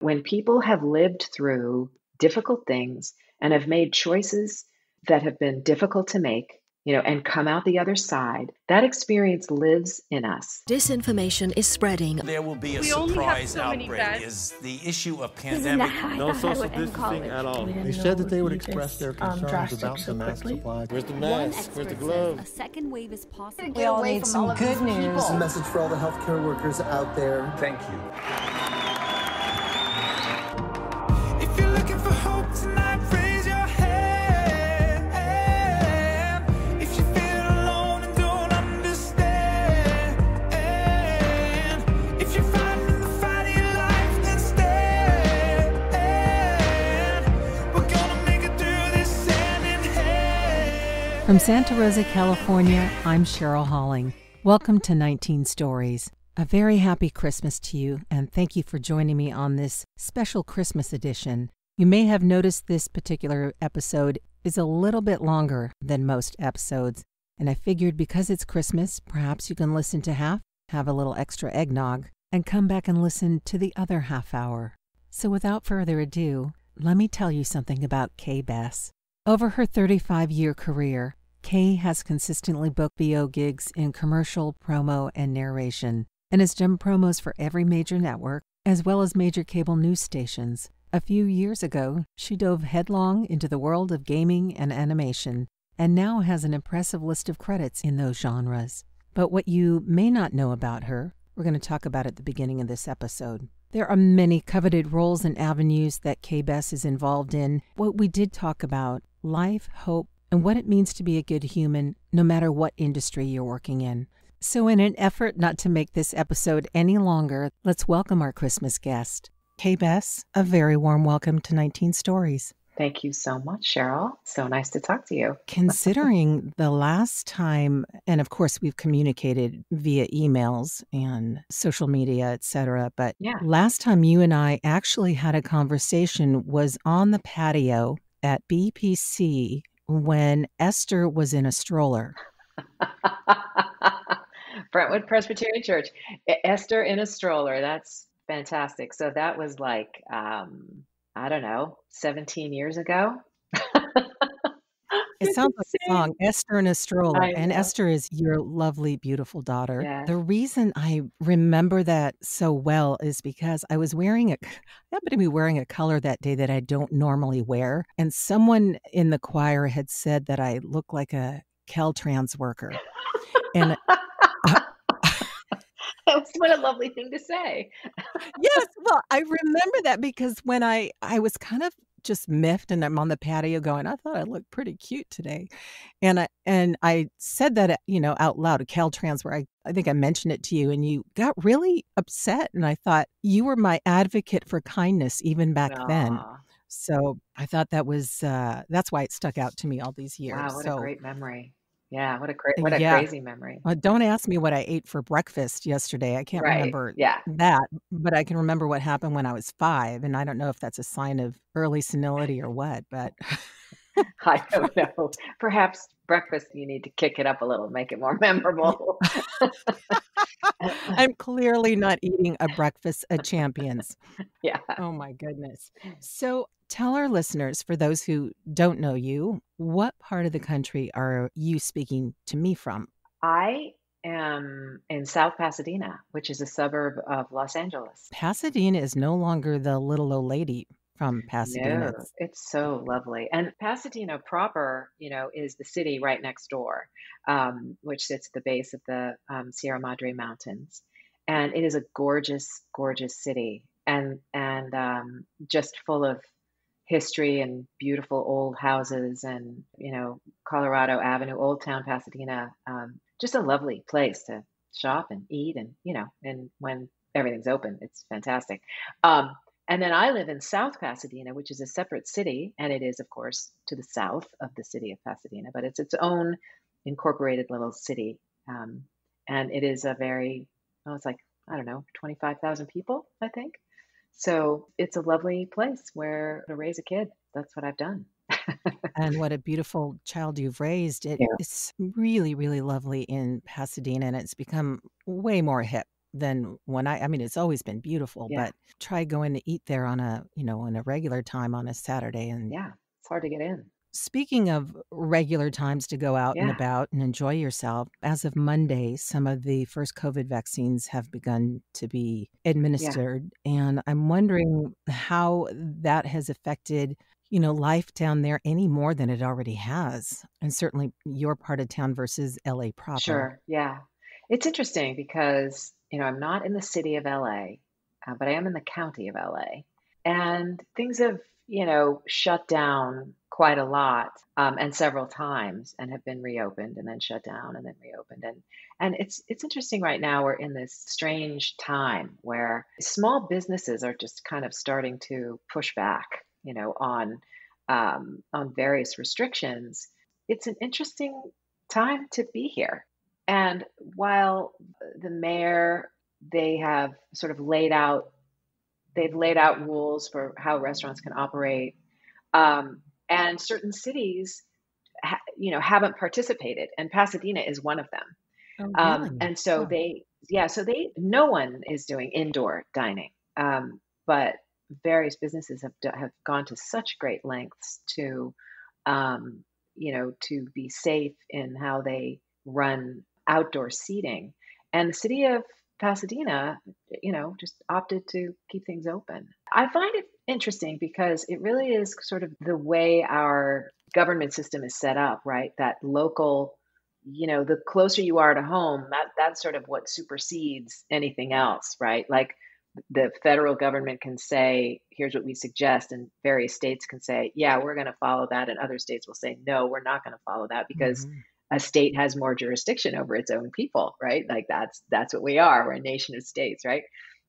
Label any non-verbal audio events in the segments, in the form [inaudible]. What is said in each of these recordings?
When people have lived through difficult things and have made choices that have been difficult to make, you know, and come out the other side, that experience lives in us. Disinformation is spreading. There will be a We surprise so outbreak. Is the issue of Isn't pandemic? No social distancing at all. They said that they would be this, express their um, concerns drastic about so the mask quickly. supply. Where's the mask? Where's the expert glove? a second wave is possible. We all need some good news. This is a message for all the healthcare workers out there. Thank you. From Santa Rosa, California, I'm Cheryl Holling. Welcome to 19 Stories. A very happy Christmas to you, and thank you for joining me on this special Christmas edition. You may have noticed this particular episode is a little bit longer than most episodes, and I figured because it's Christmas, perhaps you can listen to half, have a little extra eggnog, and come back and listen to the other half hour. So without further ado, let me tell you something about Kay Bess. Over her 35 year career, Kay has consistently booked VO gigs in commercial, promo, and narration, and has done promos for every major network, as well as major cable news stations. A few years ago, she dove headlong into the world of gaming and animation, and now has an impressive list of credits in those genres. But what you may not know about her, we're going to talk about at the beginning of this episode. There are many coveted roles and avenues that Kay Bess is involved in. What we did talk about life, hope, and what it means to be a good human, no matter what industry you're working in. So, in an effort not to make this episode any longer, let's welcome our Christmas guest. Kay Bess, a very warm welcome to 19 Stories. Thank you so much, Cheryl. So nice to talk to you. [laughs] Considering the last time, and of course we've communicated via emails and social media, et cetera, but Yeah. last time you and I actually had a conversation was on the patio at BPC when Esther was in a stroller. [laughs] Brentwood Presbyterian Church. Esther in a stroller. That's fantastic. So that was like, um, I don't know, 17 years ago. [laughs] It sounds like a song, Esther in a stroller. And. Esther is your lovely, beautiful daughter. Yes. The reason I remember that so well is because I was wearing a, I happened to be wearing a color that day that I don't normally wear. And someone in the choir had said that I look like a Caltrans worker. And I, [laughs] was what a lovely thing to say. yes, well, I remember that because when I I was kind of just miffed and I'm on the patio going, I thought I looked pretty cute today. And I and I said that uh, you know out loud, at Caltrans where I, I think I mentioned it to you and you got really upset and I thought you were my advocate for kindness even back then. So I thought that was uh that's why it stuck out to me all these years. wow, what so a great memory. Yeah, what a great, what a yeah. crazy memory. uh, don't ask me what I ate for breakfast yesterday. I can't Right. remember Yeah. that, but I can remember what happened when I was five. And I don't know if that's a sign of early senility or what, but [laughs] I don't know. Perhaps breakfast, you need to kick it up a little, make it more memorable. [laughs] I'm clearly not eating a breakfast at Champions. [laughs] yeah. Oh my goodness. So tell our listeners, for those who don't know you, what part of the country are you speaking to me from? I am in South Pasadena, which is a suburb of Los Angeles. Pasadena is no longer the little old lady from Pasadena. No, It's- it's so lovely. And Pasadena proper, you know, is the city right next door, um, which sits at the base of the um, Sierra Madre Mountains. And it is a gorgeous, gorgeous city and and um, just full of history and beautiful old houses and, you know, Colorado Avenue, Old Town Pasadena, um, just a lovely place to shop and eat and, you know, and when everything's open, it's fantastic. Um, and then I live in South Pasadena, which is a separate city, and it is, of course, to the south of the city of Pasadena, but it's its own incorporated little city. Um, and it is a very, oh, it's like, I don't know, 25,000 people, I think. So it's a lovely place where to raise a kid. That's what I've done. [laughs] and what a beautiful child you've raised. It, Yeah. It's really, really lovely in Pasadena, and it's become way more hip than when I I mean it's always been beautiful, Yeah. but try going to eat there on a, you know, on a regular time on a Saturday and Yeah. It's hard to get in. Speaking of regular times to go out and about and enjoy yourself, as of Monday, some of the first COVID vaccines have begun to be administered. And I'm wondering how that has affected, you know, life down there any more than it already has. And certainly your part of town versus LA proper. Sure. Yeah. It's interesting because, you know, I'm not in the city of LA, uh, but I am in the county of LA. And things have, you know, shut down quite a lot um, and several times and have been reopened and then shut down and then reopened. And and it's it's interesting right now we're in this strange time where small businesses are just kind of starting to push back, you know, on um, on various restrictions. It's an interesting time to be here. And while the mayor, they have sort of laid out, they've laid out rules for how restaurants can operate, um, and certain cities, ha- you know, haven't participated, and Pasadena is one of them. Oh, Um, really? and so Huh. they, yeah, so they, no one is doing indoor dining, um, but various businesses have have gone to such great lengths to, um, you know, to be safe in how they run outdoor seating. And the city of Pasadena, you know, just opted to keep things open. I find it interesting because it really is sort of the way our government system is set up, right? That local, you know, the closer you are to home, that that's sort of what supersedes anything else, right? Like the federal government can say, here's what we suggest, and various states can say, yeah, we're going to follow that, and other states will say, no, we're not going to follow that because Mhm. a state has more jurisdiction over its own people, right? Like that's that's what we are. We're a nation of states, right?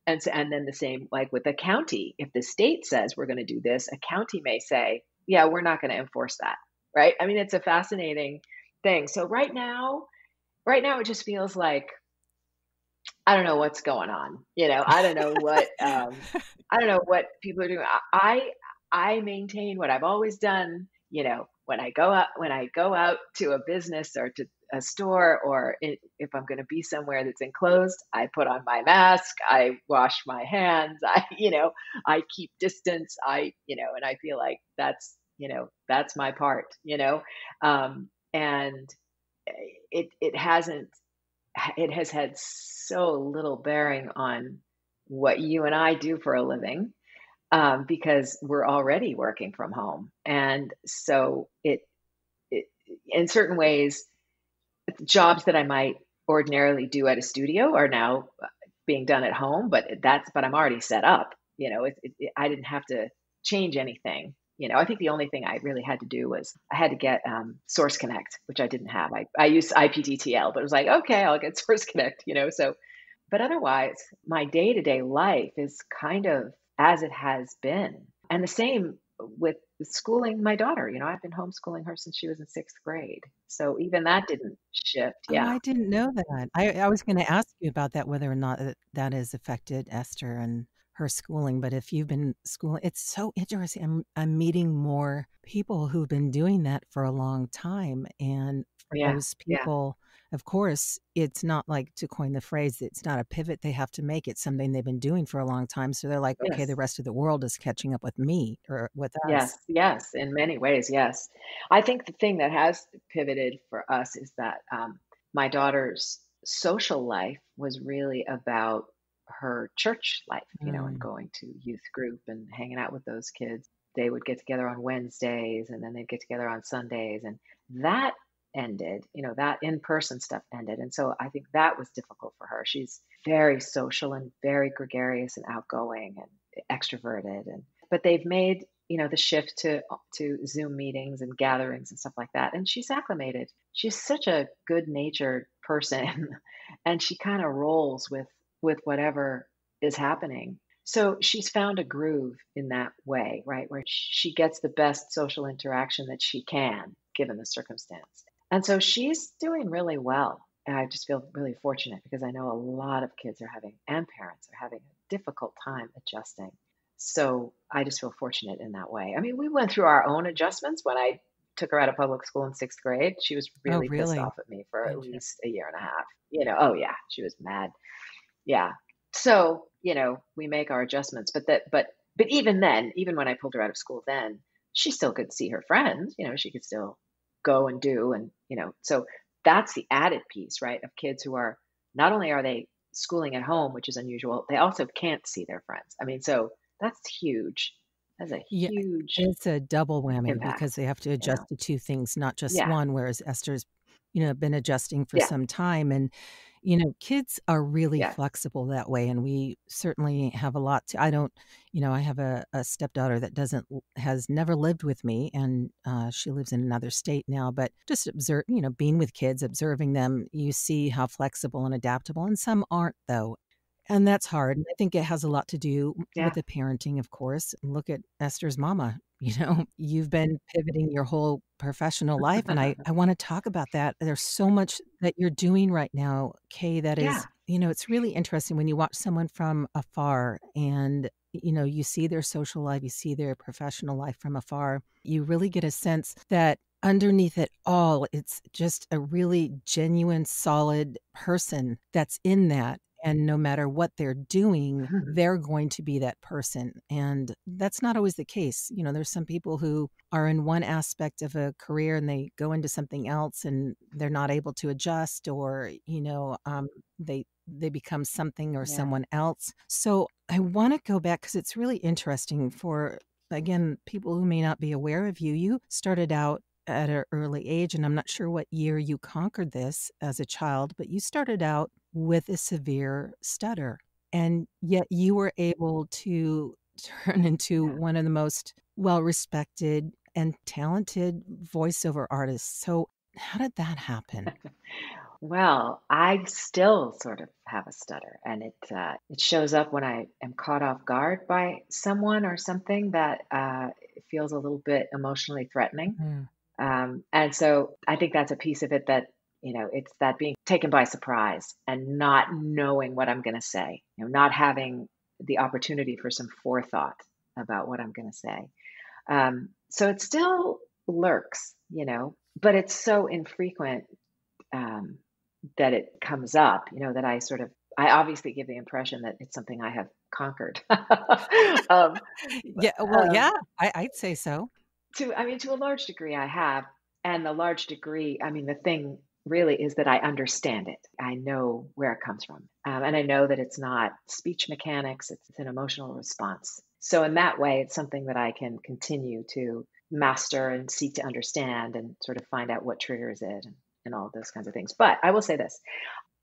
And so, and then the same like with a county. If the state says we're going to do this, a county may say, yeah, we're not going to enforce that, right? I mean, it's a fascinating thing. So right now, right now, it just feels like I don't know what's going on. You know, I don't know what [laughs] um, I don't know what people are doing. I I I maintain what I've always done. You know, when I go out when I go out to a business or to a store or i if I'm going to be somewhere that's enclosed, I put on my mask. I wash my hands. [laughs] I you know I keep distance. I you know, and I feel like that's you know that's my part. You know, um, and it it hasn't it has had so little bearing on what you and I do for a living um, because we're already working from home, and so it, it in certain ways, jobs that I might ordinarily do at a studio are now being done at home. But that's but I'm already set up. You know, it, it, it- I didn't have to change anything. You know, I think the only thing I really had to do was I had to get um, Source Connect, which I didn't have. I, I used IPDTL, but it was like, okay, I'll get [laughs] Source Connect, you know. So, but otherwise, my day to day life is kind of as it has been. And the same with schooling my daughter. You know, I've been homeschooling her since she was in sixth grade. So even that didn't shift. Oh, Yeah. I didn't know that. I, I was going to ask you about that, whether or not that, has affected Esther and her schooling. But if you've been schooling, it's so interesting. I'm, I'm meeting more people who've been doing that for a long time. And for Yeah. those Yeah. Of course, it's not like to coin the phrase, it's not a pivot they have to make. It's something they've been doing for a long time. So they're like, okay, the rest of the world is catching up with me or with us. Yes, yes, in many ways, yes. I think the thing that has pivoted for us is that um, my daughter's social life was really about her church life, you know, and Mm. going to youth group and hanging out with those kids. They would get together on Wednesdays and then they'd get together on Sundays. And that ended, you know, that in person stuff ended. And so I think that was difficult for her. She's very social and very gregarious and outgoing and extroverted. And but they've made you know the shift to to zoom meetings and gatherings and stuff like that and she's acclimated she's such a good natured person [laughs] and she kind of rolls with with whatever is happening so she's found a groove in that way right where she gets the best social interaction that she can given the circumstance and so she's doing really well and i just feel really fortunate because i know a lot of kids are having and parents are having a difficult time adjusting so I just feel fortunate in that way. I mean, we went through our own adjustments when I took her out of public school in sixth grade. She was Oh, really pissed off at me for at you? least a year and a half. You know, oh yeah, she was mad. Yeah. So, you know, we make our adjustments, but that, but, but even then, even when I pulled her out of school, then she still could see her friends, you know, she could still go and do, and, you know, so that's the added piece, right? Of kids who are not only are they schooling at home, which is unusual, they also can't see their friends. I mean, so that's huge. That's a Yeah, huge it's a double whammy impact. because they have to Yeah. adjust to two things, not just Yeah. one, whereas Esther's, you know, been adjusting for Yeah. some time. And, you know, kids are really Yeah. flexible that way. And we certainly have a lot to, I don't, you know, I have a, a stepdaughter that doesn't, has never lived with me and uh, she lives in another state now, but just observe, you know, being with kids, observing them, you see how flexible and adaptable. And some aren't, though. And that's hard. I think it has a lot to do Yeah. with the parenting, of course. Look at Esther's mama. [laughs] You know, you've been pivoting your whole professional life. And I, [laughs] I want to talk about that. There's so much that you're doing right now, Kay, that is, Yeah. you know, it's really interesting when you watch someone from afar and, you know, you see their social life, you see their professional life from afar. You really get a sense that underneath it all, it's just a really genuine, solid person that's in that. And no matter what they're doing, they're going to be that person. And that's not always the case. You know, there's some people who are in one aspect of a career and they go into something else and they're not able to adjust or, you know, um, they they become something or Yeah. someone else. So I want to go back because it's really interesting for again people who may not be aware of you. You started out at an early age, and I'm not sure what year you conquered this as a child, but you started out with a severe stutter. And yet you were able to [laughs] turn into Yeah. one of the most well respected and talented voiceover artists. So, how did that happen? [laughs] Well, I still sort of have a stutter, and it uh, it shows up when I am caught off guard by someone or something that uh, feels a little bit emotionally threatening. Mm, Um, and so I think that's a piece of it that you know it's that being taken by surprise and not knowing what I'm going to say, you know, not having the opportunity for some forethought about what I'm going to say. Um, so it still lurks, you know, but it's so infrequent um, that it comes up, you know, that I sort of, I obviously give the impression that it's something I have conquered. [laughs] um, [laughs] Yeah, well, um, yeah, I, I'd say so. To, I mean, to a large degree, I have. And the large degree, I mean, the thing really is that I understand it. I know where it comes from. Um, and I know that it's not speech mechanics, it's, an emotional response. So, in that way, it's something that I can continue to master and seek to understand and sort of find out what triggers it and, and all those kinds of things. But I will say this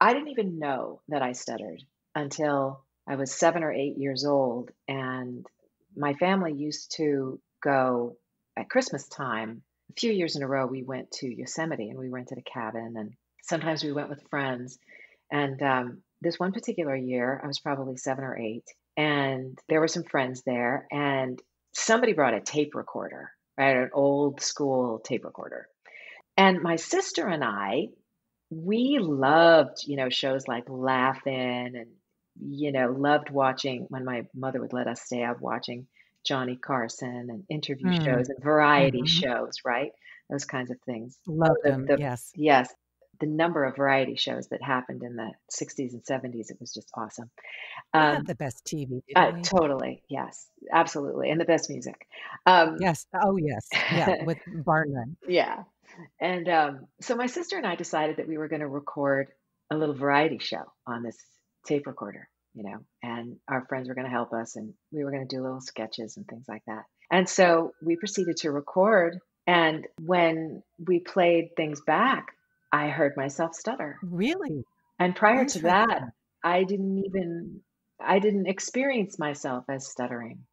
I didn't even know that I stuttered until I was seven or eight years old. And my family used to go at Christmas time. A few years in a row, we went to Yosemite and we rented a cabin. And sometimes we went with friends. And um, this one particular year, I was probably seven or eight. And there were some friends there. And somebody brought a tape recorder, right? An old school tape recorder. And my sister and I, we loved, you know, shows like Laugh-In and, you know, loved watching when my mother would let us stay up watching Johnny Carson and interview Mm, shows and variety mhm. shows, right? Those kinds of things. Love The, them. the, Yes. yes, the number of variety shows that happened in the 60s and 70s, it was just awesome. We Um, the best TV, uh, totally, yes, absolutely. And the best music. Um, Yes. Oh, yes. Yeah. [laughs] With bar none. Yeah. And um, so my sister and I decided that we were going to record a little variety show on this tape recorder, you know, and our friends were going to help us and we were going to do little sketches and things like that. And so we proceeded to record. And when we played things back, I heard myself stutter. Really? And prior to that. I didn't even, I didn't experience myself as stuttering.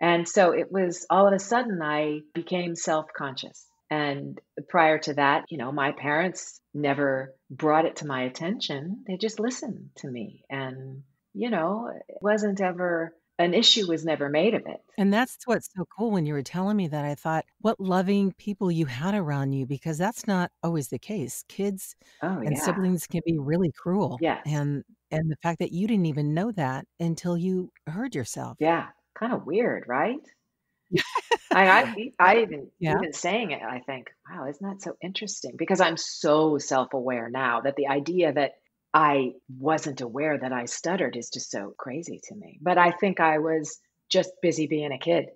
And so it was all of a sudden I became self conscious. And prior to that, you know, my parents never brought it to my attention. They just listened to me. And, you know, it wasn't ever, an issue was never made of it. And that's what's so cool when you were telling me that. I thought, what loving people you had around you, because that's not always the case. Kids Oh, and yeah. siblings can be really cruel. Yes. And and the fact that you didn't even know that until you heard yourself. Yeah. Kind of weird, right? [laughs] I, I, I even, Yeah. even saying it, I think, wow, isn't that so interesting? Because I'm so self aware now that the idea that I wasn't aware that I stuttered is just so crazy to me. But I think I was just busy being a kid,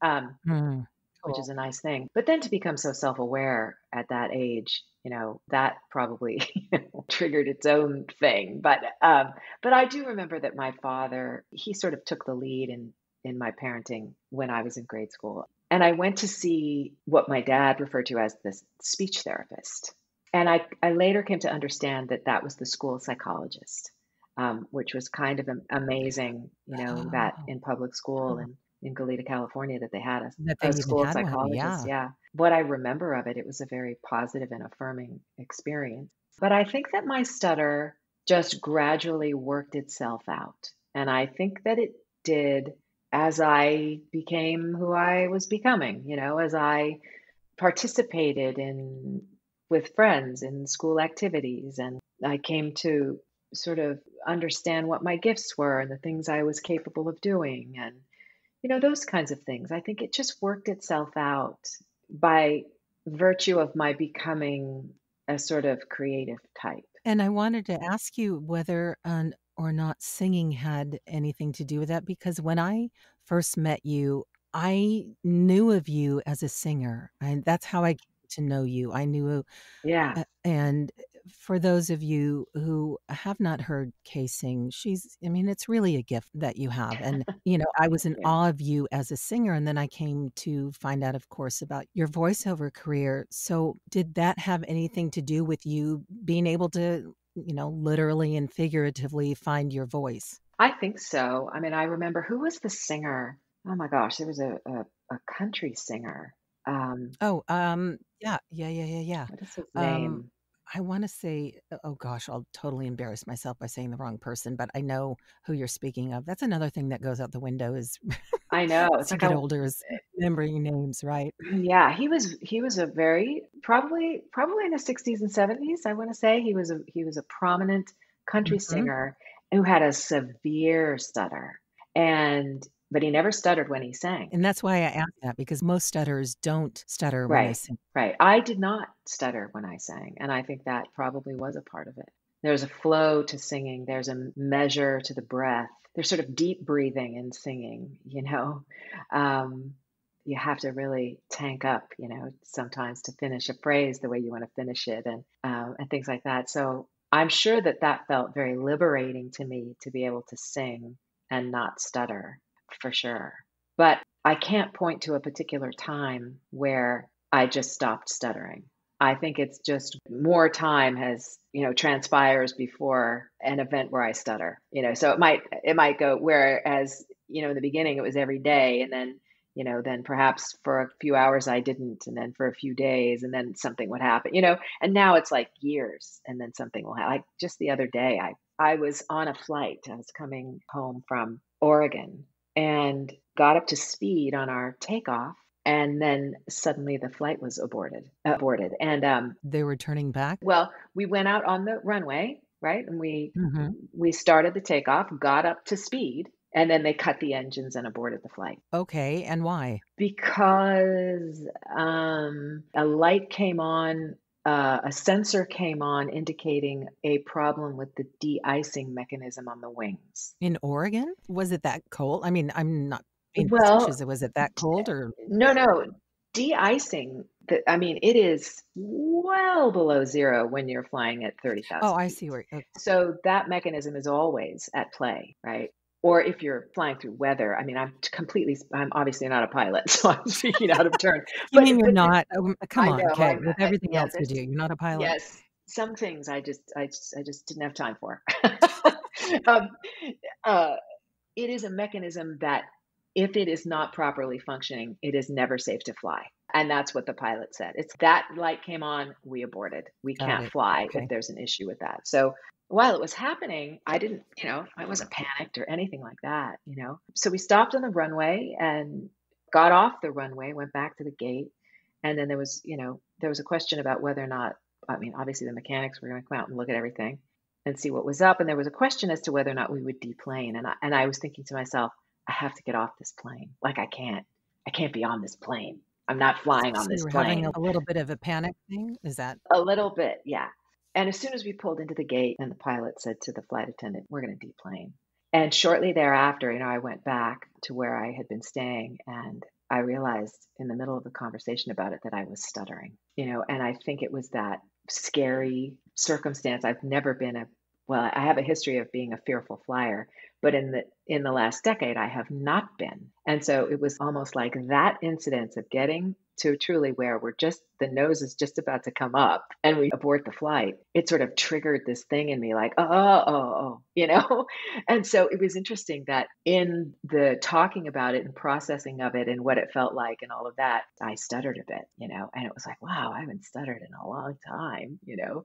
um, Mm, which is a nice thing. But then to become so self aware at that age, you know, that probably [laughs] triggered its own thing. But um, but I do remember that my father, he sort of took the lead in in my parenting when I was in grade school. And I went to see what my dad referred to as the speech therapist. And I, I later came to understand that that was the school psychologist, um, which was kind of amazing, you know, that Oh, in public school and in Goleta, California, that they had a, That a school had one. psychologist. Yeah. Yeah. What I remember of it, it was a very positive and affirming experience. But I think that my stutter just gradually worked itself out. And I think that it did as I became who I was becoming, you know, as I participated in with friends in school activities and I came to sort of understand what my gifts were and the things I was capable of doing and you know those kinds of things. I think it just worked itself out by virtue of my becoming a sort of creative type. And I wanted to ask you whether um, or not singing had anything to do with that because when I first met you, I knew of you as a singer, and that's how I to know you. I knew, Yeah. uh, and for those of you who have not heard Kay sing, she's, I mean, it's really a gift that you have. And, [laughs] you know, I was in awe of you as a singer. And then I came to find out, of course, about your voiceover career. So, did that have anything to do with you being able to, you know, literally and figuratively find your voice? I think so. I mean, I remember who was the singer? Oh my gosh, there was a, a, a country singer. Um, Oh, um, yeah, yeah, yeah, yeah, yeah. what is his Um, name? I want to say, uh, oh gosh, I'll totally embarrass myself by saying the wrong person, but I know who you're speaking of. That's another thing that goes out the window is I [laughs] know. as It's you like get older is remembering names, right? [clears throat] yeah, he was he was a very probably probably in the 60s and 70s, I want to say. He was a he was a prominent country hmm singer who had a severe stutter. And but he never stuttered when he sang. And that's why I asked that because most stutterers don't stutter when they Right, sing. right. I did not stutter when I sang, and I think that probably was a part of it. There's a flow to singing, there's a measure to the breath. There's sort of deep breathing in singing, you know. [laughs] Um, you have to really tank up, you know, sometimes to finish a phrase the way you want to finish it, and um, and things like that. So I'm sure that that felt very liberating to me to be able to sing and not stutter, for sure. But I can't point to a particular time where I just stopped stuttering. I think it's just more time has, you know, transpires before an event where I stutter. You know, so it might it might go whereas, you know, in the beginning it was every day and then, you know, then perhaps for a few hours I didn't and then for a few days and then something would happen, you know, and now it's like years and then something will happen. Like just the other day I I was on a flight. I was coming home from Oregon and got up to speed on our takeoff and then suddenly the flight was aborted aborted and um They were turning back. well we went out on the runway right and we hmm we started the takeoff got up to speed and then they cut the engines and aborted the flight Okay, and why? because um a light came on uh, a sensor came on indicating a problem with the de-icing mechanism on the wings In Oregon? Was it that cold? I mean, I'm not being well facetious. Was it that cold or? No, no. De-icing, the, I mean, it is well below zero when you're flying at thirty thousand. Oh, I see where. Okay. So that mechanism is always at play, right? Or if you're flying through weather, I mean, I'm completely, I'm obviously not a pilot, [laughs] so I'm speaking out of turn. [laughs] You But, mean you're but not? Um, Come on, know, okay. With everything yeah, else you do, you're not a pilot. yes, some things I just, I just, I just didn't have time for. [laughs] um, uh, it is a mechanism that if it is not properly functioning, it is never safe to fly. And that's what the pilot said. It's that light came on, we aborted. We can't fly Okay. if there's an issue with that. So while it was happening, I didn't, you know, I wasn't panicked or anything like that, you know. So we stopped on the runway and got off the runway, went back to the gate. And then there was, you know, there was a question about whether or not, I mean, obviously the mechanics were going to come out and look at everything and see what was up. And there was a question as to whether or not we would deplane. And I, and I was thinking to myself, I have to get off this plane. Like I can't, I can't be on this plane. I'm not flying on So this you were having plane. a, a little bit of a panic thing. Is that A little bit, yeah. And as soon as we pulled into the gate, and the pilot said to the flight attendant, We're going to deplane. And shortly thereafter, you know, I went back to where I had been staying and I realized in the middle of the conversation about it that I was stuttering, you know, and I think it was that scary circumstance. I've never been a well, I have a history of being a fearful flyer, but in the in the last decade I have not been. And so it was almost like that incidence of getting to truly where we're just the nose is just about to come up and we abort the flight. It sort of triggered this thing in me like, oh, oh, oh, you know? And so it was interesting that in the talking about it and processing of it and what it felt like and all of that, I stuttered a bit, you know, and it was like, wow, I haven't stuttered in a long time, you know?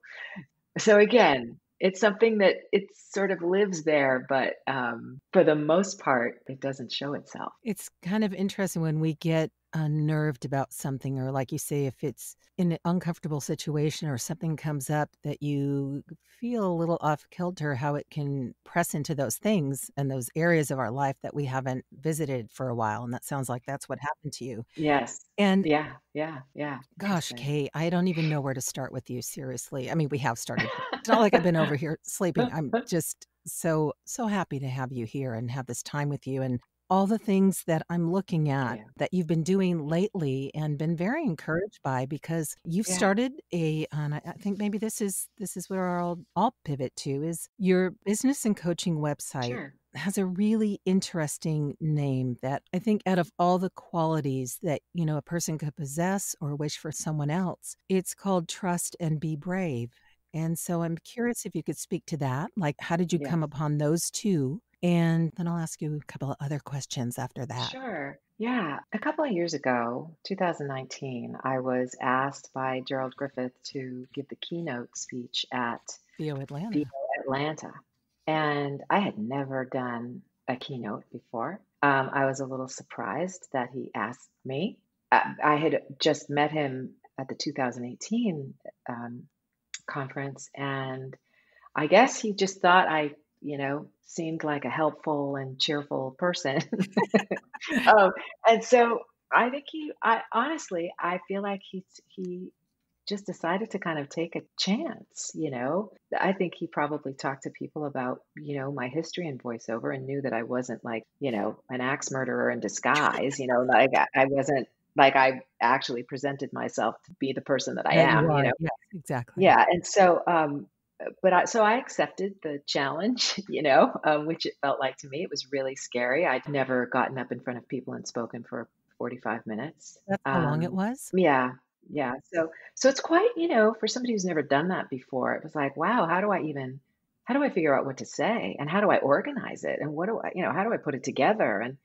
So again, it's something that it sort of lives there, but um, for the most part, it doesn't show itself. It's kind of interesting when we get unnerved about something, or like you say, if it's in an uncomfortable situation or something comes up that you feel a little off kilter, how it can press into those things and those areas of our life that we haven't visited for a while. And that sounds like that's what happened to you. Yes. And Yeah. Yeah. Yeah. gosh. Kay, I don't even know where to start with you, seriously. I mean, we have started. It's not like I've been over [laughs] here sleeping. I'm just so, so happy to have you here and have this time with you. And all the things that I'm looking at Yeah. that you've been doing lately and been very encouraged by because you've Yeah. started a and I, I think maybe this is this is where I'll I'll pivot to is your business and coaching website Sure. has a really interesting name that I think out of all the qualities that you know a person could possess or wish for someone else it's called trust and be brave and so I'm mm. curious if you could speak to that like how did you come upon those two and then I'll ask you a couple of other questions after that Sure. Yeah. A couple of years ago, 2019, I was asked by Gerald Griffith to give the keynote speech at VO Atlanta VO Atlanta. And I had never done a keynote before. Um, I was a little surprised that he asked me. I, I had just met him at the 2018 um, conference, and I guess he just thought I, you know, seemed like a helpful and cheerful person. [laughs] [laughs] um, and so I think he, I honestly, I feel like he he just decided to kind of take a chance. You know, I think he probably talked to people about, you know, my history in voiceover and knew that I wasn't like, you know, an axe murderer in disguise. You know, like I, wasn't like I actually presented myself to be the person that I am. you You know, Yes, exactly. yeah, and so, um, but I, so I accepted the challenge, [laughs] you know, um, which it felt like to me. It was really scary. I'd never gotten up in front of people and spoken for 45 minutes. That's how long it Um, was? yeah, yeah. So, so it's quite, you know, for somebody who's never done that before, it was like, wow, how do I even, how do I figure out what to say and how do I organize it and what do I, you know, how do I put it together and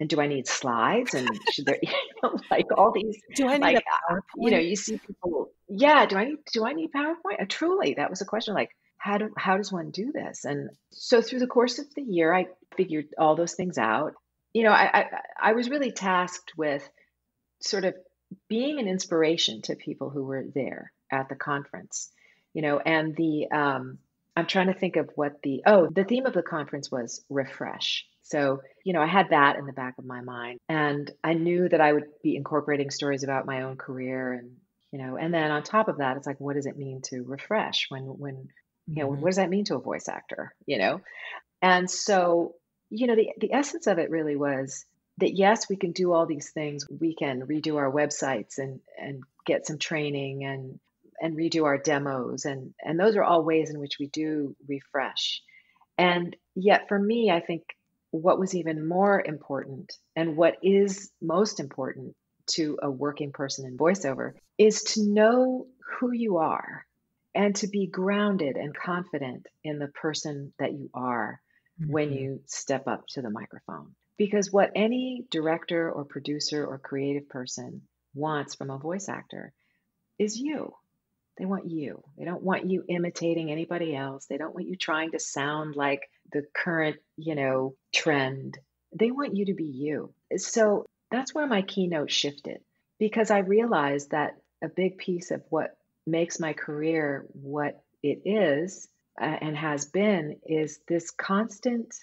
and do I need slides? And should there, [laughs] you know, like all these Do I need like uh, you know you see people yeah do i need do i need powerpoint? Uh, truly that was a question like how do how does one do this? And so through the course of the year i figured all those things out. You know i i, I was really tasked with sort of being an inspiration to people who were there at the conference you know and the um i'm trying to think of what the oh the theme of the conference was refresh so you know i had that in the back of my mind and i knew that i would be incorporating stories about my own career and you know and then on top of that it's like what does it mean to refresh when when you know Mhm. what does that mean to a voice actor you know? And so you know the the essence of it really was that yes we can do all these things. We can redo our websites and and get some training and and redo our demos and and those are all ways in which we do refresh. And yet for me i think what was even more important and what is most important to a working person in voiceover is to know who you are and to be grounded and confident in the person that you are when Mhm. you step up to the microphone. Because what any director or producer or creative person wants from a voice actor is you. They want you. They don't want you imitating anybody else. They don't want you trying to sound like the current, you know, trend. They want you to be you. So that's where my keynote shifted because I realized that a big piece of what makes my career what it is uh, and has been is this constant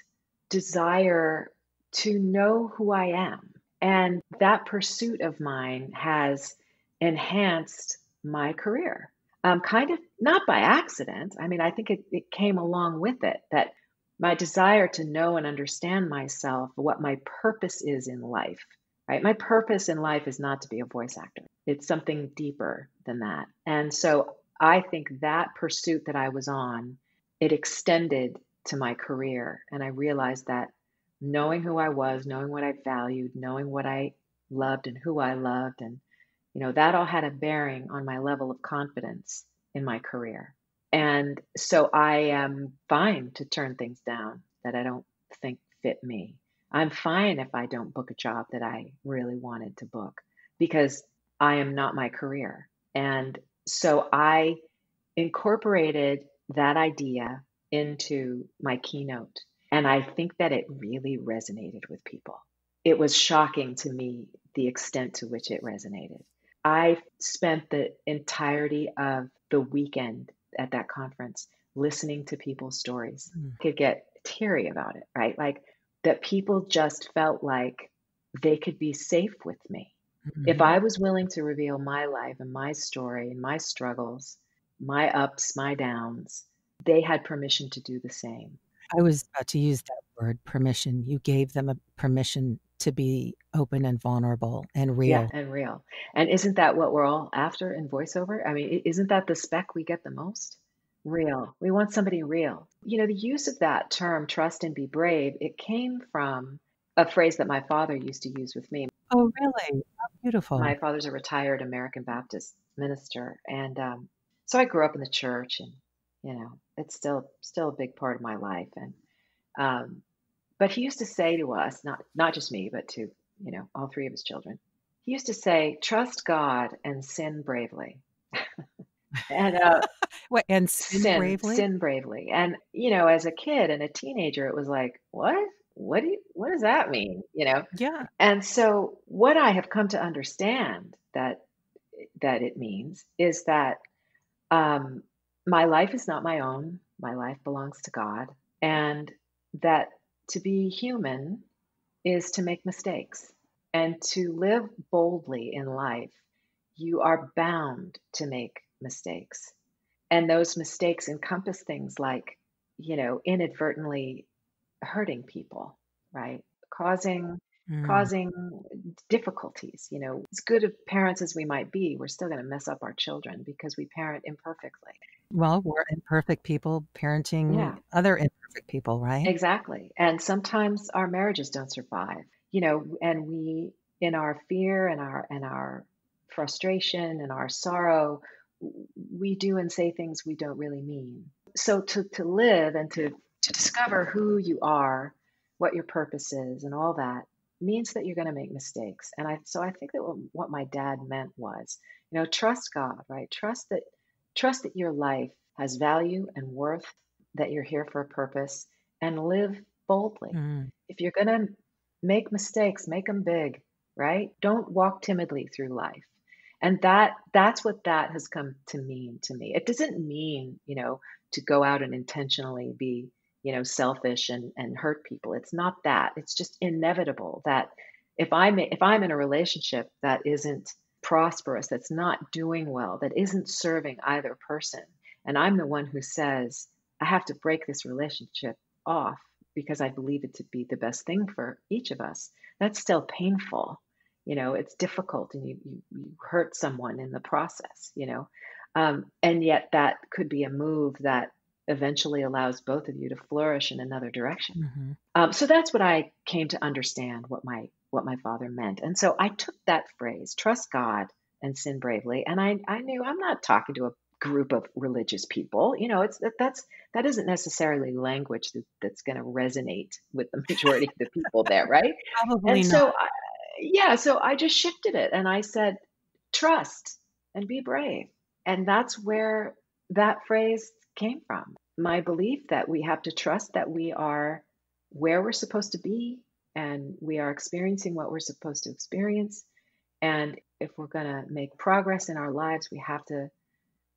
desire to know who I am. And that pursuit of mine has enhanced my career. Um, kind of not by accident. I mean, I think it, it came along with it that my desire to know and understand myself, what my purpose is in life, right? My purpose in life is not to be a voice actor, it's something deeper than that. And so I think that pursuit that I was on, it extended to my career. And I realized that knowing who I was, knowing what I valued, knowing what I loved and who I loved, and you know, that all had a bearing on my level of confidence in my career. And so I am fine to turn things down that I don't think fit me. I'm fine if I don't book a job that I really wanted to book because I am not my career. And so I incorporated that idea into my keynote. And I think that it really resonated with people. It was shocking to me the extent to which it resonated. I spent the entirety of the weekend at that conference listening to people's stories. Mm. I could get teary about it, right? Like that people just felt like they could be safe with me. Mm-hmm. If I was willing to reveal my life and my story and my struggles, my ups, my downs, they had permission to do the same. I was about to use that word permission. You gave them a permission to be open and vulnerable and real. Yeah, and real. And isn't that what we're all after in voiceover? I mean, isn't that the spec we get the most? Real. We want somebody real. You know, the use of that term, trust and be brave, it came from a phrase that my father used to use with me. Oh, really? How beautiful. My father's a retired American Baptist minister. And um, so I grew up in the church and, you know, it's still still a big part of my life. And um, but he used to say to us, not not just me, but to you know all three of his children, he used to say, "Trust God and sin bravely." [laughs] and uh, [laughs] what and sin, sin, bravely, sin bravely. And you know, as a kid and a teenager, it was like, what? What do you, what does that mean? You know? Yeah. And so, what I have come to understand that that it means is that um, my life is not my own. My life belongs to God, and that to be human is to make mistakes and to live boldly in life. You are bound to make mistakes. And those mistakes encompass things like, you know, inadvertently hurting people, right? Causing mm. causing difficulties. You know, as good of parents as we might be, we're still going to mess up our children because we parent imperfectly. Well, we're imperfect people parenting yeah. other imperfect people, right? Exactly. And sometimes our marriages don't survive. You know, and we in our fear and our and our frustration and our sorrow, we do and say things we don't really mean. So to to live and to to discover who you are, what your purpose is and all that means that you're going to make mistakes. And I so I think that what, what my dad meant was, you know, trust God, right? Trust that trust that your life has value and worth, that you're here for a purpose, and live boldly. Mm. If you're going to make mistakes, make them big, right? Don't walk timidly through life. And that that's what that has come to mean to me. It doesn't mean, you know, to go out and intentionally be you know selfish and and hurt people it's not that it's just inevitable that if i'm if i'm in a relationship that isn't prosperous that's not doing well that isn't serving either person and i'm the one who says i have to break this relationship off because i believe it to be the best thing for each of us. That's still painful. You know it's difficult and you you, you hurt someone in the process you know? Um, and yet that could be a move that eventually allows both of you to flourish in another direction. Mm-hmm. Um, so that's what I came to understand what my what my father meant, and so I took that phrase, "Trust God and sin bravely," and I I knew I'm not talking to a group of religious people. You know, it's that that's that isn't necessarily language that, that's going to resonate with the [laughs] majority of the people there, right? [laughs] Probably and not. so, I, yeah, so I just shifted it and I said, "Trust and be brave," and that's where that phrase came from. My belief that we have to trust that we are where we're supposed to be and we are experiencing what we're supposed to experience. And if we're going to make progress in our lives, we have to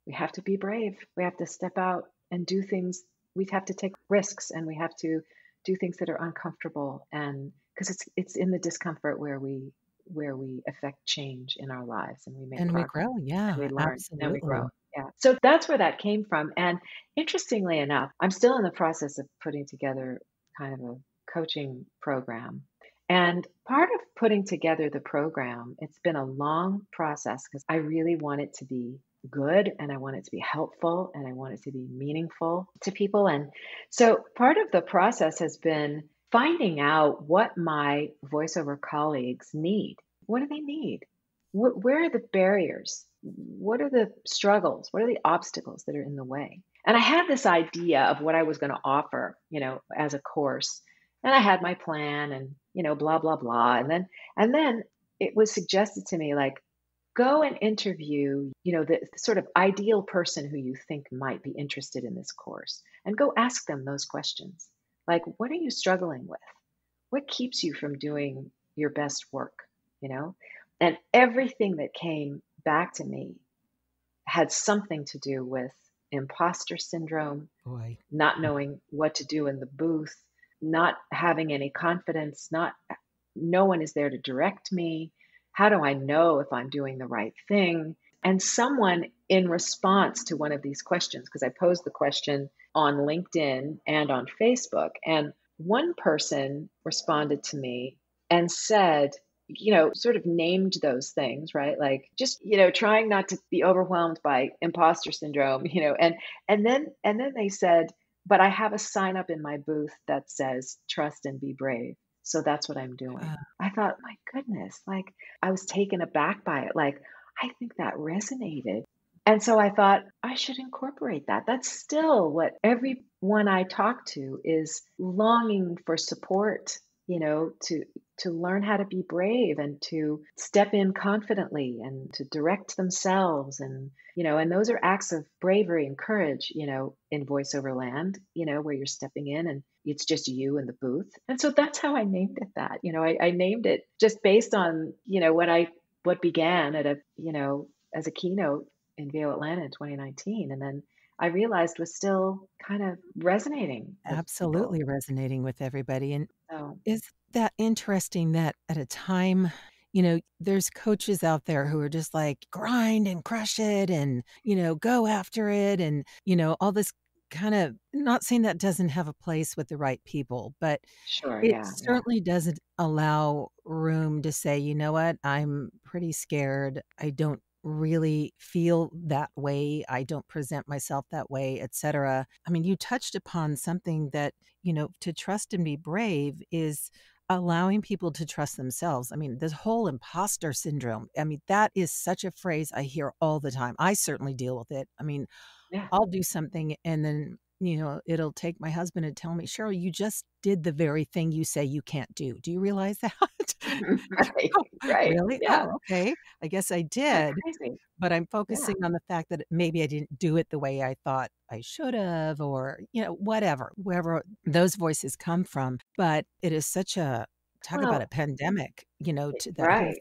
we have to be brave. We have to step out and do things. We have to take risks and we have to do things that are uncomfortable and because it's it's in the discomfort where we where we affect change in our lives and we make And we grow. Yeah, and we learn and we grow. Yeah. So that's where that came from. And interestingly enough, I'm still in the process of putting together kind of a coaching program. And part of putting together the program, it's been a long process because I really want it to be good and I want it to be helpful and I want it to be meaningful to people. And so part of the process has been finding out what my voiceover colleagues need. What do they need? Wh- where are the barriers? What are the struggles? What are the obstacles that are in the way? And I had this idea of what I was going to offer, you know, as a course. And I had my plan and, you know, blah, blah, blah. And then, and then it was suggested to me, like, go and interview, you know, the, sort of ideal person who you think might be interested in this course and go ask them those questions. Like, what are you struggling with? What keeps you from doing your best work? You know? And everything that came back to me had something to do with imposter syndrome, Boy. not knowing what to do in the booth, not having any confidence, not no one is there to direct me. How do I know if I'm doing the right thing? And someone in response to one of these questions, because I posed the question on LinkedIn and on Facebook, and one person responded to me and said, you know, sort of named those things, right? Like just, you know, trying not to be overwhelmed by imposter syndrome, [laughs] you know, and and then and then they said, but I have a sign up in my booth that says trust and be brave. So that's what I'm doing. Wow. I thought, my goodness, like I was taken aback by it. Like, I think that resonated. And so I thought I should incorporate that. That's still what everyone I talk to is longing for support, you know, to to learn how to be brave and to step in confidently and to direct themselves and you know and those are acts of bravery and courage you know in voiceover land you know where you're stepping in and it's just you in the booth and so that's how i named it that you know i, I named it just based on you know what i what began at a you know as a keynote in VO Atlanta in 2019 and then I realized was still kind of resonating with people. Absolutely resonating with everybody. And So is that interesting that at a time, you know, there's coaches out there who are just like grind and crush it and, you know, go after it and, you know, all this kind of not saying that doesn't have a place with the right people, but sure, it yeah, yeah. certainly doesn't allow room to say, you know what, I'm pretty scared. I don't really feel that way. I don't present myself that way, etc. I mean, you touched upon something that, you know, to trust and be brave is allowing people to trust themselves. I mean, this whole imposter syndrome, I mean, that is such a phrase I hear all the time. I certainly deal with it. I mean, Yeah. I'll do something and then, you know, it'll take my husband to tell me, Cheryl, you just did the very thing you say you can't do. Do you realize that? [laughs] [laughs] right, oh, right. really? Yeah. Oh, okay. I guess I did. But I'm Yeah. focusing on the fact that maybe I didn't do it the way I thought I should have, or, you know, whatever, wherever those voices come from. But it is such a talk about a pandemic, you know, to that right.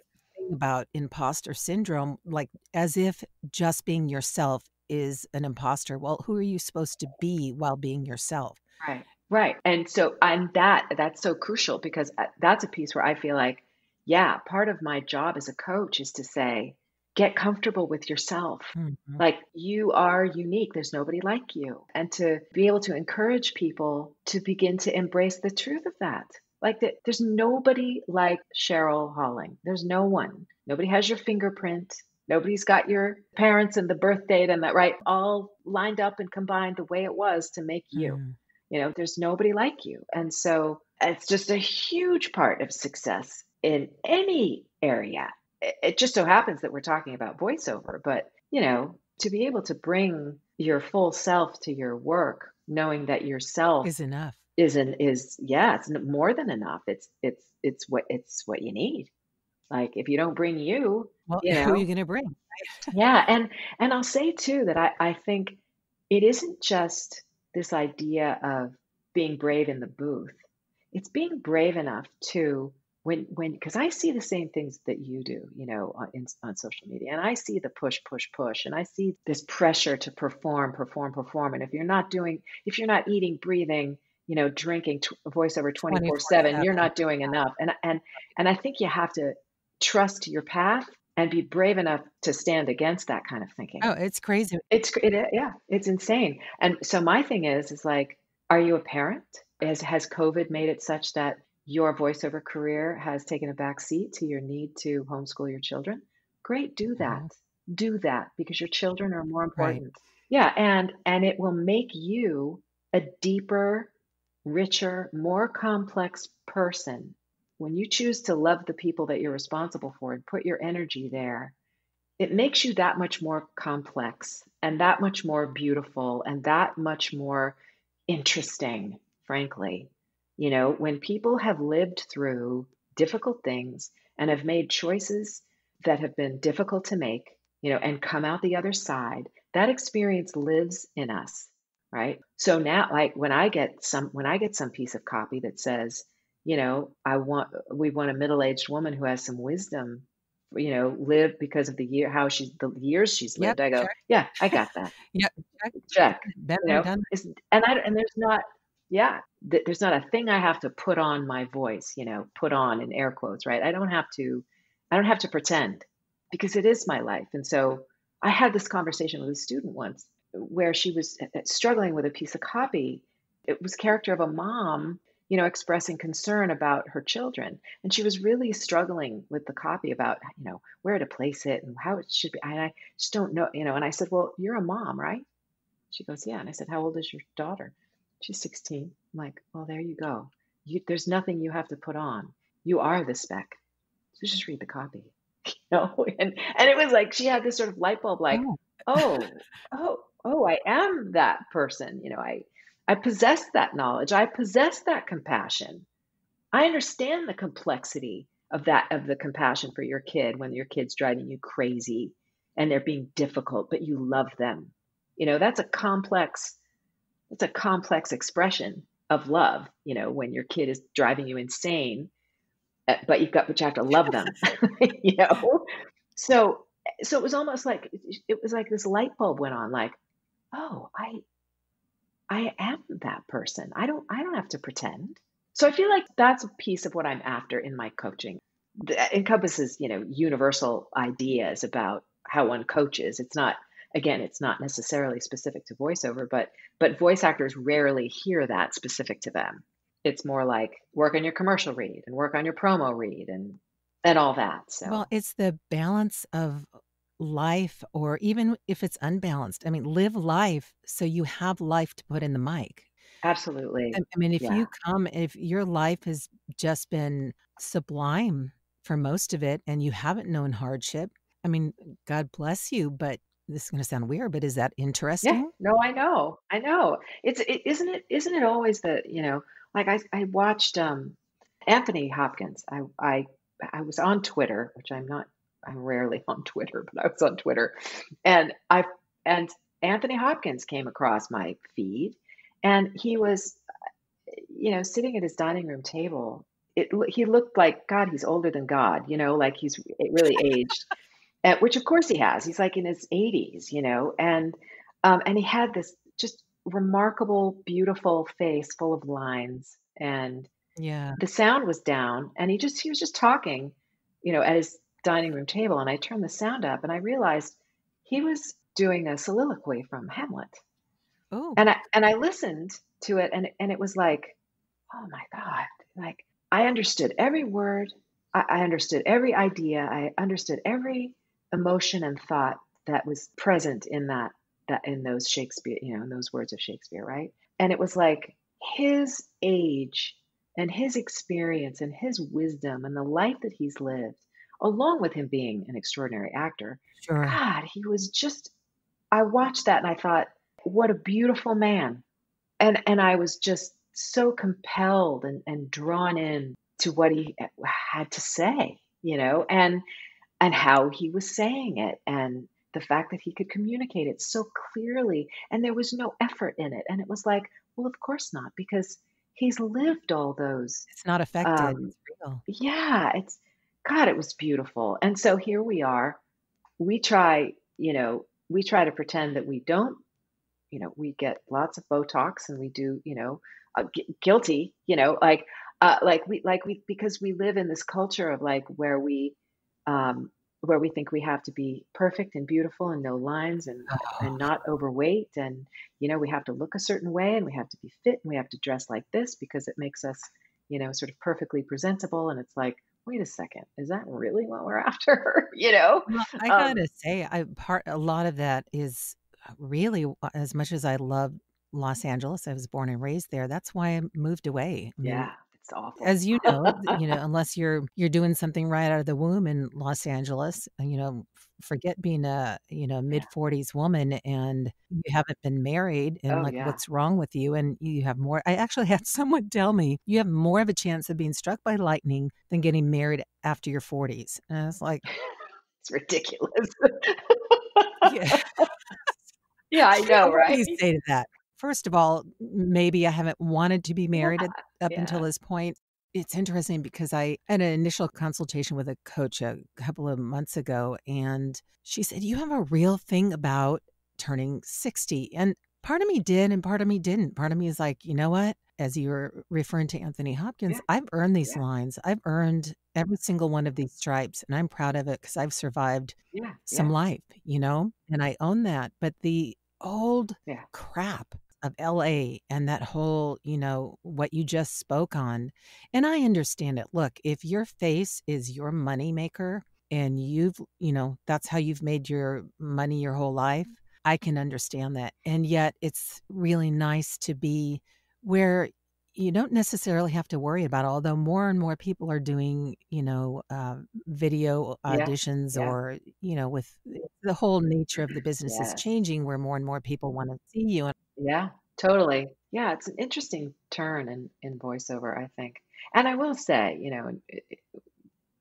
about imposter syndrome, like as if just being yourself is an imposter. Well, who are you supposed to be while being yourself? Right. Right. And so and that that's so crucial because uh, that's a piece where I feel like yeah, part of my job as a coach is to say get comfortable with yourself. Mhm. Like you are unique. There's nobody like you. And to be able to encourage people to begin to embrace the truth of that. Like that there's nobody like Cheryl Halling. There's no one. Nobody has your fingerprint. Nobody's got your parents and the birth date and that right all lined up and combined the way it was to make you. Mm. You know, there's nobody like you. And so it's just a huge part of success in any area. It just so happens that we're talking about voiceover, but you know, to be able to bring your full self to your work, knowing that yourself Is enough. is an is yeah, it's more than enough. It's it's it's what it's what you need. Like if you don't bring you, Well, you [laughs] who are you going to bring? yeah, and and I'll say too that I I think it isn't just this idea of being brave in the booth. It's being brave enough to when when because I see the same things that you do, you know, on in, on social media, and I see the push, push, push, and I see this pressure to perform, perform, perform. And if you're not doing, if you're not eating, breathing, you know, drinking t- voiceover 24 24 seven, you're not doing enough. And and and I think you have to trust your path and be brave enough to stand against that kind of thinking. Oh, it's crazy. It's it, yeah, it's insane. And so my thing is is like, are you a parent? Has has COVID made it such that your voiceover career has taken a back seat to your need to homeschool your children? Great, do that. Mhm. Do that because your children are more Right. important. Yeah, and and it will make you a deeper, richer, more complex person when you choose to love the people that you're responsible for and put your energy there it makes you that much more complex and that much more beautiful and that much more interesting, frankly. You know, when people have lived through difficult things and have made choices that have been difficult to make, you know, and come out the other side, that experience lives in us, right? So now like when I get some when I get some piece of copy that says, you know, I want we want a middle-aged woman who has some wisdom you know, live because of the year how she's the years she's Yep, lived. I go, check. yeah, I got that. [laughs] yeah, check. Check. You know, done and I and there's not, yeah, th- there's not a thing I have to put on my voice. You know, put on in air quotes, right? I don't have to, I don't have to pretend because it is my life. And so I had this conversation with a student once where she was uh, struggling with a piece of copy. It was character of a mom, you know, expressing concern about her children. And she was really struggling with the copy about, you know, where to place it and how it should be. And I just don't know, you know, and I said, Well, you're a mom, right? She goes, Yeah. And I said, How old is your daughter? She's 16. I'm like, Well, there you go. You, there's nothing you have to put on. You are the spec. So just read the copy. [laughs] You know? And and it was like she had this sort of light bulb like, Oh, oh, oh, oh, I am that person. You know, I I possess that knowledge. I possess that compassion. I understand the complexity of that of the compassion for your kid when your kid's driving you crazy and they're being difficult, but you love them. You know, that's a complex it's a complex expression of love, you know, when your kid is driving you insane, uh, but you've got but you have to love them, [laughs] [laughs] you know. So so it was almost like it was like this light bulb went on like, "Oh, I I am that person. I don't I don't have to pretend." So I feel like that's a piece of what I'm after in my coaching. That uh, encompasses, you know, universal ideas about how one coaches. It's not again, it's not necessarily specific to voiceover, but but voice actors rarely hear that specific to them. It's more like work on your commercial read and work on your promo read and and all that. So well, it's the balance of life, or even if it's unbalanced. I mean, live life so you have life to put in the mic. absolutely. I I mean, if Yeah. you come, if your life has just been sublime for most of it and you haven't known hardship, I mean, God bless you, but this is going to sound weird, but is that interesting Yeah, no, I know. I know. It's it isn't it isn't it always the, you know, like I I watched um Anthony Hopkins. I I I was on Twitter, which I'm not I'm rarely on Twitter, but I was on Twitter. And I and Anthony Hopkins came across my feed and he was you know sitting at his dining room table. It he looked like God, he's older than God, you know, like he's really aged. [laughs] Uh, which of course he has. He's like in his 80s, you know, and um, and he had this just remarkable, beautiful face full of lines, and Yeah. the sound was down, and he just he was just talking, you know, at his dining room table, and I turned the sound up, and I realized he was doing a soliloquy from Hamlet, Oh, and I and I listened to it, and and it was like, oh my God, like I understood every word, I, I understood every idea, I understood every emotion and thought that was present in that that in those Shakespeare, you know, in those words of Shakespeare, right? And it was like his age and his experience and his wisdom and the life that he's lived, along with him being an extraordinary actor. sure. God, he was just I watched that and I thought, what a beautiful man. And and I was just so compelled and, and drawn in to what he had to say, you know, and and how he was saying it and the fact that he could communicate it so clearly and there was no effort in it. And it was like, well, of course not, because he's lived all those It's not affected. um, It's real. yeah, it's God, it was beautiful. And so here we are. We try, you know, we try to pretend that we don't, you know, we get lots of Botox and we do, you know, uh, gu- guilty, you know, like, uh, like we, like we, because we live in this culture of like where we, um, where we think we have to be perfect and beautiful and no lines and and not overweight and you know we have to look a certain way and we have to be fit and we have to dress like this because it makes us you know sort of perfectly presentable and it's like wait a second is that really what we're [laughs] after you know Well, I um, gotta say, I part a lot of that is uh, really as much as I love Los Angeles. I was born and raised there. That's why I moved away. I mean, yeah it's awful as you know, you know, [laughs] unless you're you're doing something right out of the womb in Los Angeles, uh, you know, forget being a you know mid forties woman and you haven't been married and oh like yeah what's wrong with you? And you have more. I actually had [laughs] someone tell me you have more of a chance of being struck by lightning than getting married after your forties. And I was like, [laughs] it's ridiculous yeah. yeah i know What do right you say to that? First of all, maybe I haven't wanted to be married at, up until this point. It's interesting because I had an initial consultation with a coach a couple of months ago, and she said, You have a real thing about turning 60. And part of me did, and part of me didn't. Part of me is like, You know what? As you were referring to Anthony Hopkins, yeah I've earned these yeah lines. I've earned every single one of these stripes, and I'm proud of it because I've survived yeah some yeah life, you know, and I own that. But the old yeah crap of LA and that whole, you know, what you just spoke on, and I understand it. Look, if your face is your money maker and you've, you know, that's how you've made your money your whole life, I can understand that. And yet it's really nice to be where you don't necessarily have to worry about it, although more and more people are doing you know uh, video auditions yeah or you know with the whole nature of the business is changing where more and more people want to see you and Yeah, totally. Yeah, it's an interesting turn in in voiceover, I think. And I will say, you know, i- i-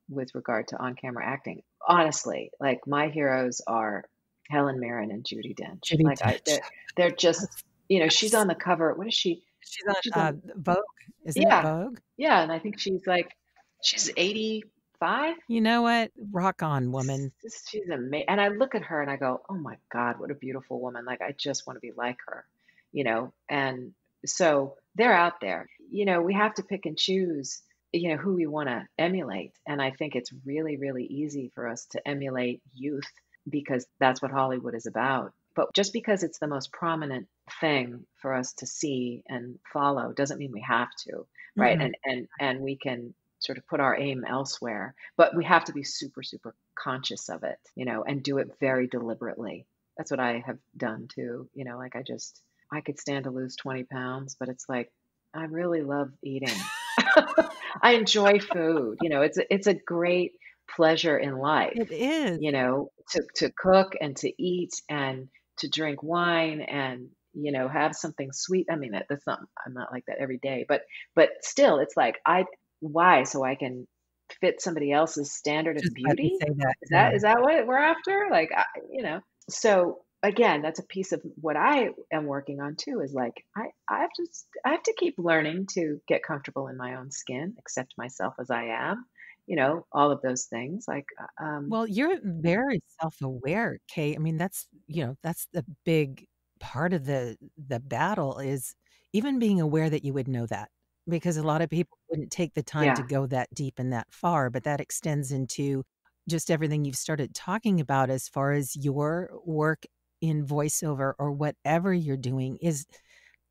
with regard to on-camera acting, honestly, like my heroes are Helen Mirren and Judi Dench. Judi Like I, Dench. they're they're just, you know, she's Yes. on the cover. What is she? She's on She's uh, on, Vogue, isn't it yeah, Vogue? yeah, and I think she's like, she's 85. You know what? Rock on, woman. She's she's amazing. And I look at her and I go, oh my God, what a beautiful woman. Like I just want to be like her, you know. And so they're out there. You know, we have to pick and choose, you know, who we want to emulate. And I think it's really, really easy for us to emulate youth because that's what Hollywood is about. But just because it's the most prominent thing for us to see and follow doesn't mean we have to, right? Mm-mm. And and and we can sort of put our aim elsewhere, but we have to be super, super conscious of it, you know, and do it very deliberately. That's what I have done too. You know, like I just, I could stand to lose 20 pounds, but it's like, I really love eating. [laughs] [laughs] I enjoy food. You know, it's a, it's a great pleasure in life, It is. you know, to, to cook and to eat and to drink wine and, you know, have something sweet. I mean, that, that's not, I'm not like that every day, but, but still it's like, I, why? So I can fit somebody else's standard of Just to beauty? that. Is Yeah. that, is that what we're after? Like, I, you know, so again, that's a piece of what I am working on too, is like, I, I have to, I have to keep learning to get comfortable in my own skin, accept myself as I am, you know, all of those things. Like, uh, um, Well, you're very self-aware, Kay. I mean, that's, you know, that's the big part of the the battle is even being aware that you would know that because a lot of people wouldn't take the time to go that deep and that far, but that extends into just everything you've started talking about as far as your work in voiceover or whatever you're doing is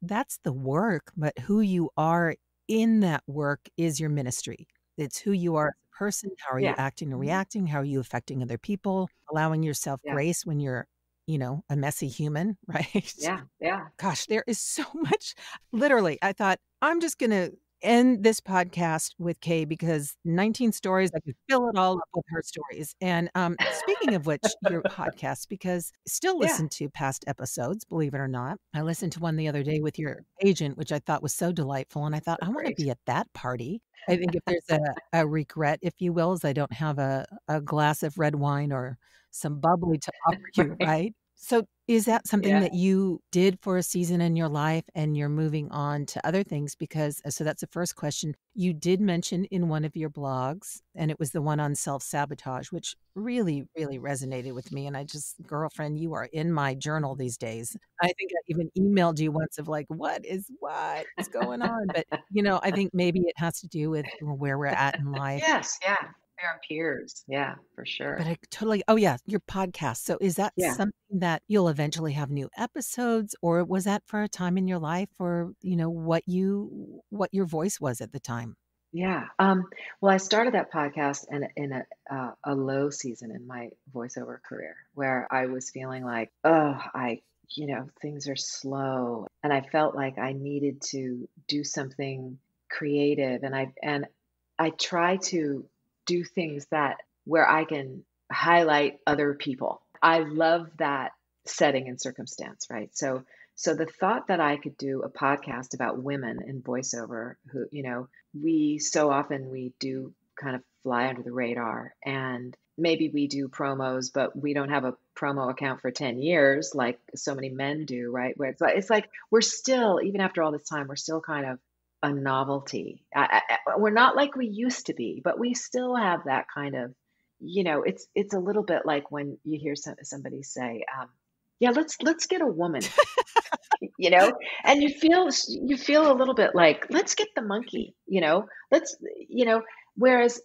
that's the work, but who you are in that work is your ministry. It's who you are as a person. How are you acting and mhm, reacting? How are you affecting other people? Allowing yourself yeah, grace when you're, you know, a messy human, [laughs] right? yeah, yeah. Gosh, there is so [laughs] much. Literally, I thought I'm just going to end this podcast with Kay because 19 stories, I could fill it all up with her stories. And um, speaking of which, your podcast, because still Yeah, listen to past episodes, believe it or not. I listened to one the other day with your agent, which I thought was so delightful. And I thought, I want to be at that party. I think if there's a, a regret, if you will, is I don't have a, a glass of red wine or some bubbly to offer you, [laughs] Right. So is that something Yeah. that you did for a season in your life and you're moving on to other things? Because, uh, so that's the first question. You did mention in one of your blogs, and it was the one on self sabotage, which really, really resonated with me. And I just, girlfriend, you are in my journal these days. I think I even emailed you once of like, what is what is going on? But, you know, I think maybe it has to do with where we're at in [laughs] life. Yes, yeah. Are peers. Yeah, for sure. But I totally, oh yeah, your podcast. So is that Yeah. something that you'll eventually have new episodes, or was that for a time in your life, or you know what you what your voice was at the time? Yeah. Um, well, I started that podcast in, a- in a, uh, a low season in my voiceover career where I was feeling like, oh, I, you know, things are slow. And I felt like I needed to do something creative. And I, and I try to do things that where I can highlight other people. I love that setting and circumstance, right? So, so the thought that I could do a podcast about women in voiceover who, you know, we so often we do kind of fly under the radar and maybe we do promos but we don't have a promo account for 10 years like so many men do right where it's like it's like we're still even after all this time we're still kind of a novelty. I, I, we're not like we used to be but we still have that kind of you know it's it's a little bit like when you hear some, somebody say um, yeah let's let's get a woman [laughs] you know? And you feel you feel a little bit like let's get the monkey you know? Let's you know? Whereas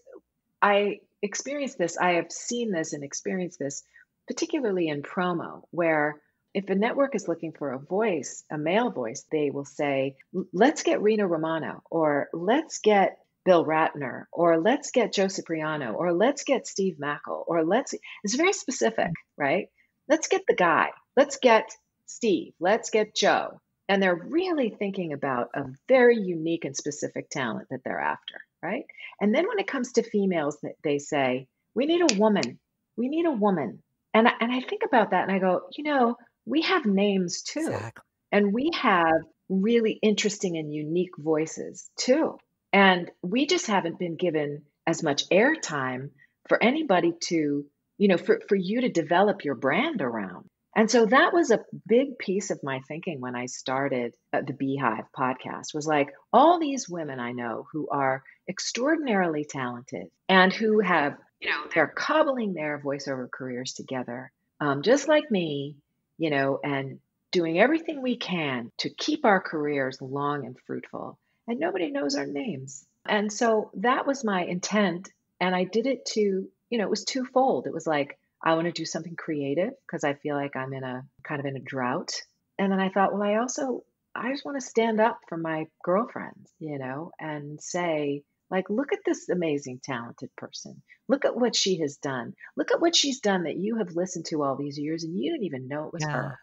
i experienced this i have seen this and experienced this particularly in promo where if a network is looking for a voice a male voice they will say let's get rena romano or let's get bill ratner or let's get joe cipriano or let's get steve Mackel, or let's it's very specific right let's get the guy let's get Steve, let's get Joe. And they're really thinking about a very unique and specific talent that they're after, right? And then when it comes to females, they say, we need a woman. We need a woman. And and I think about that and I go, you know, we have names too. Exactly. And we have really interesting and unique voices too. And we just haven't been given as much airtime for anybody to, you know, for, for you to develop your brand around. And so that was a big piece of my thinking when I started uh, the Beehive podcast was like all these women I know who are extraordinarily talented and who have, you know, they're cobbling their voiceover careers together, um, just like me, you know, and doing everything we can to keep our careers long and fruitful. And nobody knows our names. And so that was my intent. And I did it to, you know, it was twofold. It was like, I want to do something creative because I feel like I'm in a kind of in a drought. And then I thought, well, I also I just want to stand up for my girlfriends, you know, and say, like, look at this amazing, talented person. Look at what she has done. Look at what she's done that you have listened to all these years and you didn't even know it was Yeah. her.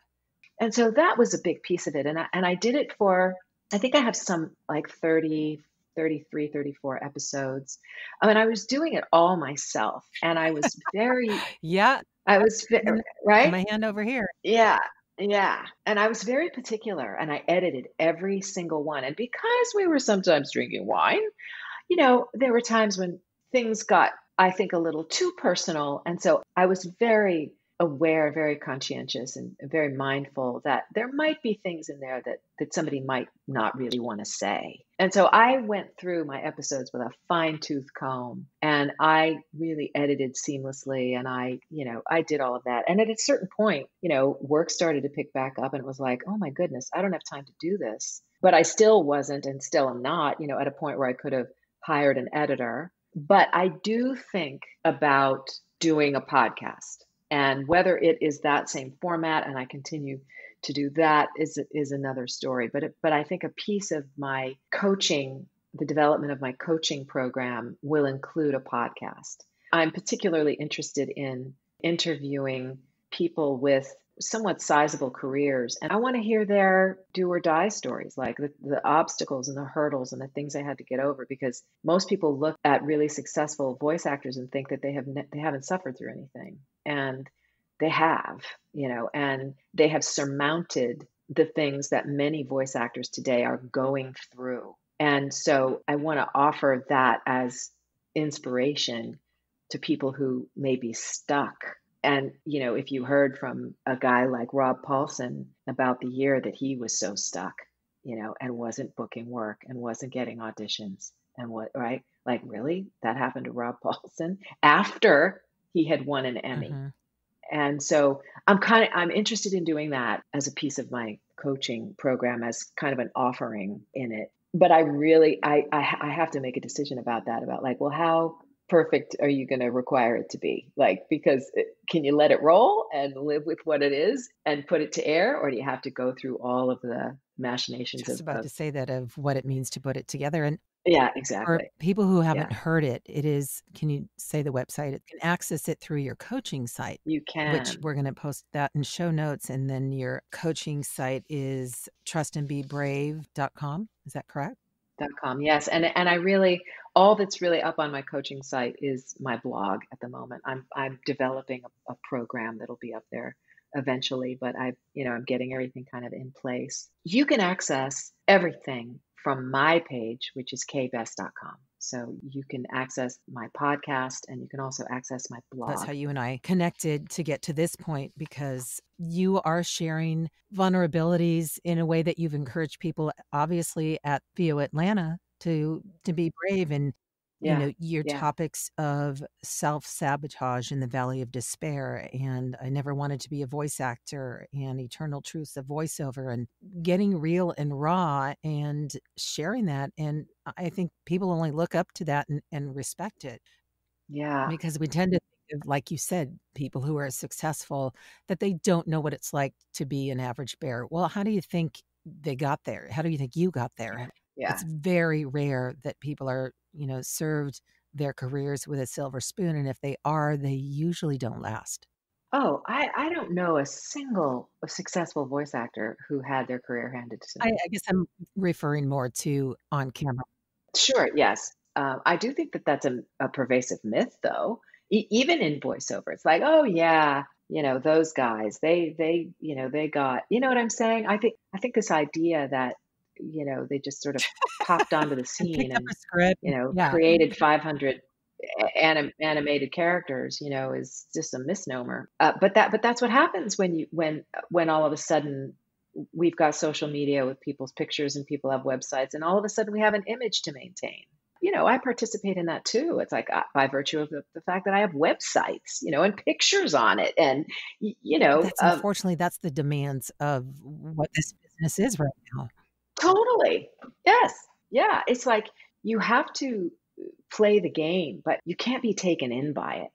And so that was a big piece of it. And I, and I did it for, I think I have some like 30, 33, 34 episodes. I mean, I was doing it all myself. And I was very, [laughs] Yeah. I was, right? My hand over here. Yeah, yeah. And I was very particular and I edited every single one. And because we were sometimes drinking wine, you know, there were times when things got, I think, a little too personal. And so I was very aware, very conscientious, and very mindful that there might be things in there that, that somebody might not really want to say. And so I went through my episodes with a fine tooth comb and I really edited seamlessly. And I, you know, I did all of that. And at a certain point, you know, work started to pick back up and it was like, oh my goodness, I don't have time to do this. But I still wasn't and still am not, you know, at a point where I could have hired an editor. But I do think about doing a podcast and whether it is that same format and I continue to do that is is another story. But it, but I think a piece of my coaching, the development of my coaching program, will include a podcast. I'm particularly interested in interviewing people with somewhat sizable careers and i want to hear their do or die stories like the, the obstacles and the hurdles and the things they had to get over because most people look at really successful voice actors and think that they have ne- they haven't suffered through anything and they have you know and they have surmounted the things that many voice actors today are going through. And so i want to offer that as inspiration to people who may be stuck and you know if you heard from a guy like rob paulsen about the year that he was so stuck you know and wasn't booking work and wasn't getting auditions and what right? Like really? That happened to rob [laughs] paulsen after he had won an emmy. Mhm. and so i'm kind of i'm interested in doing that as a piece of my coaching program as kind of an offering in it. But i really i i, I have to make a decision about that about like well how perfect are you going to require it to be? Like, because it, can you let it roll and live with what it is and put it to air, or do you have to go through all of the machinations Just of, about of to say that of what it means to put it together. And yeah, exactly. for people who haven't Yeah, heard it, it is, can you say the website? It can access it through your coaching site, you can, which we're going to post that in show notes. And then your coaching site is trustandbebrave.com. Is that correct? Dot com. Yes, and and I really all that's really up on my coaching site is my blog at the moment. I'm I'm developing a, a program that'll be up there eventually, but I you know I'm getting everything kind of in place. You can access everything from my page, which is kaybess.com. So you can access my podcast and you can also access my blog. That's how you and I connected to get to this point because you are sharing vulnerabilities in a way that you've encouraged people, obviously, at VO Atlanta to to be brave and you know your yeah, topics of self-sabotage in the valley of despair and i never wanted to be a voice actor and eternal truths of voiceover and getting real and raw and sharing that and i think people only look up to that and, and respect it yeah. because we tend to think of, like you said, people who are successful, that they don't know what it's like to be an average bear. Well, how do you think they got there? How do you think you got there? Yeah. It's very rare that people are, you know, served their careers with a silver spoon. And if they are, they usually don't last. Oh, I, I don't know a single successful voice actor who had their career handed to I, them. I guess I'm referring more to on camera. Sure, yes. Um, I do think that that's a, a pervasive myth, though. E- even in voiceover, it's like, oh yeah, you know, those guys, they they, you know, they got, you know what I'm saying? I think I think this idea that, you know, they just sort of [laughs] popped onto the scene and, you know, Yeah. created 500 anim, animated characters, you know, is just a misnomer. Uh, but that but that's what happens when you when when all of a sudden we've got social media with people's pictures and people have websites and all of a sudden we have an image to maintain you know i participate in that too it's like uh, by virtue of the, the fact that i have websites you know and pictures on it and y- you know that's um, unfortunately that's the demands of what this business is right now. Totally. Yes. Yeah. It's like you have to play the game but you can't be taken in by it.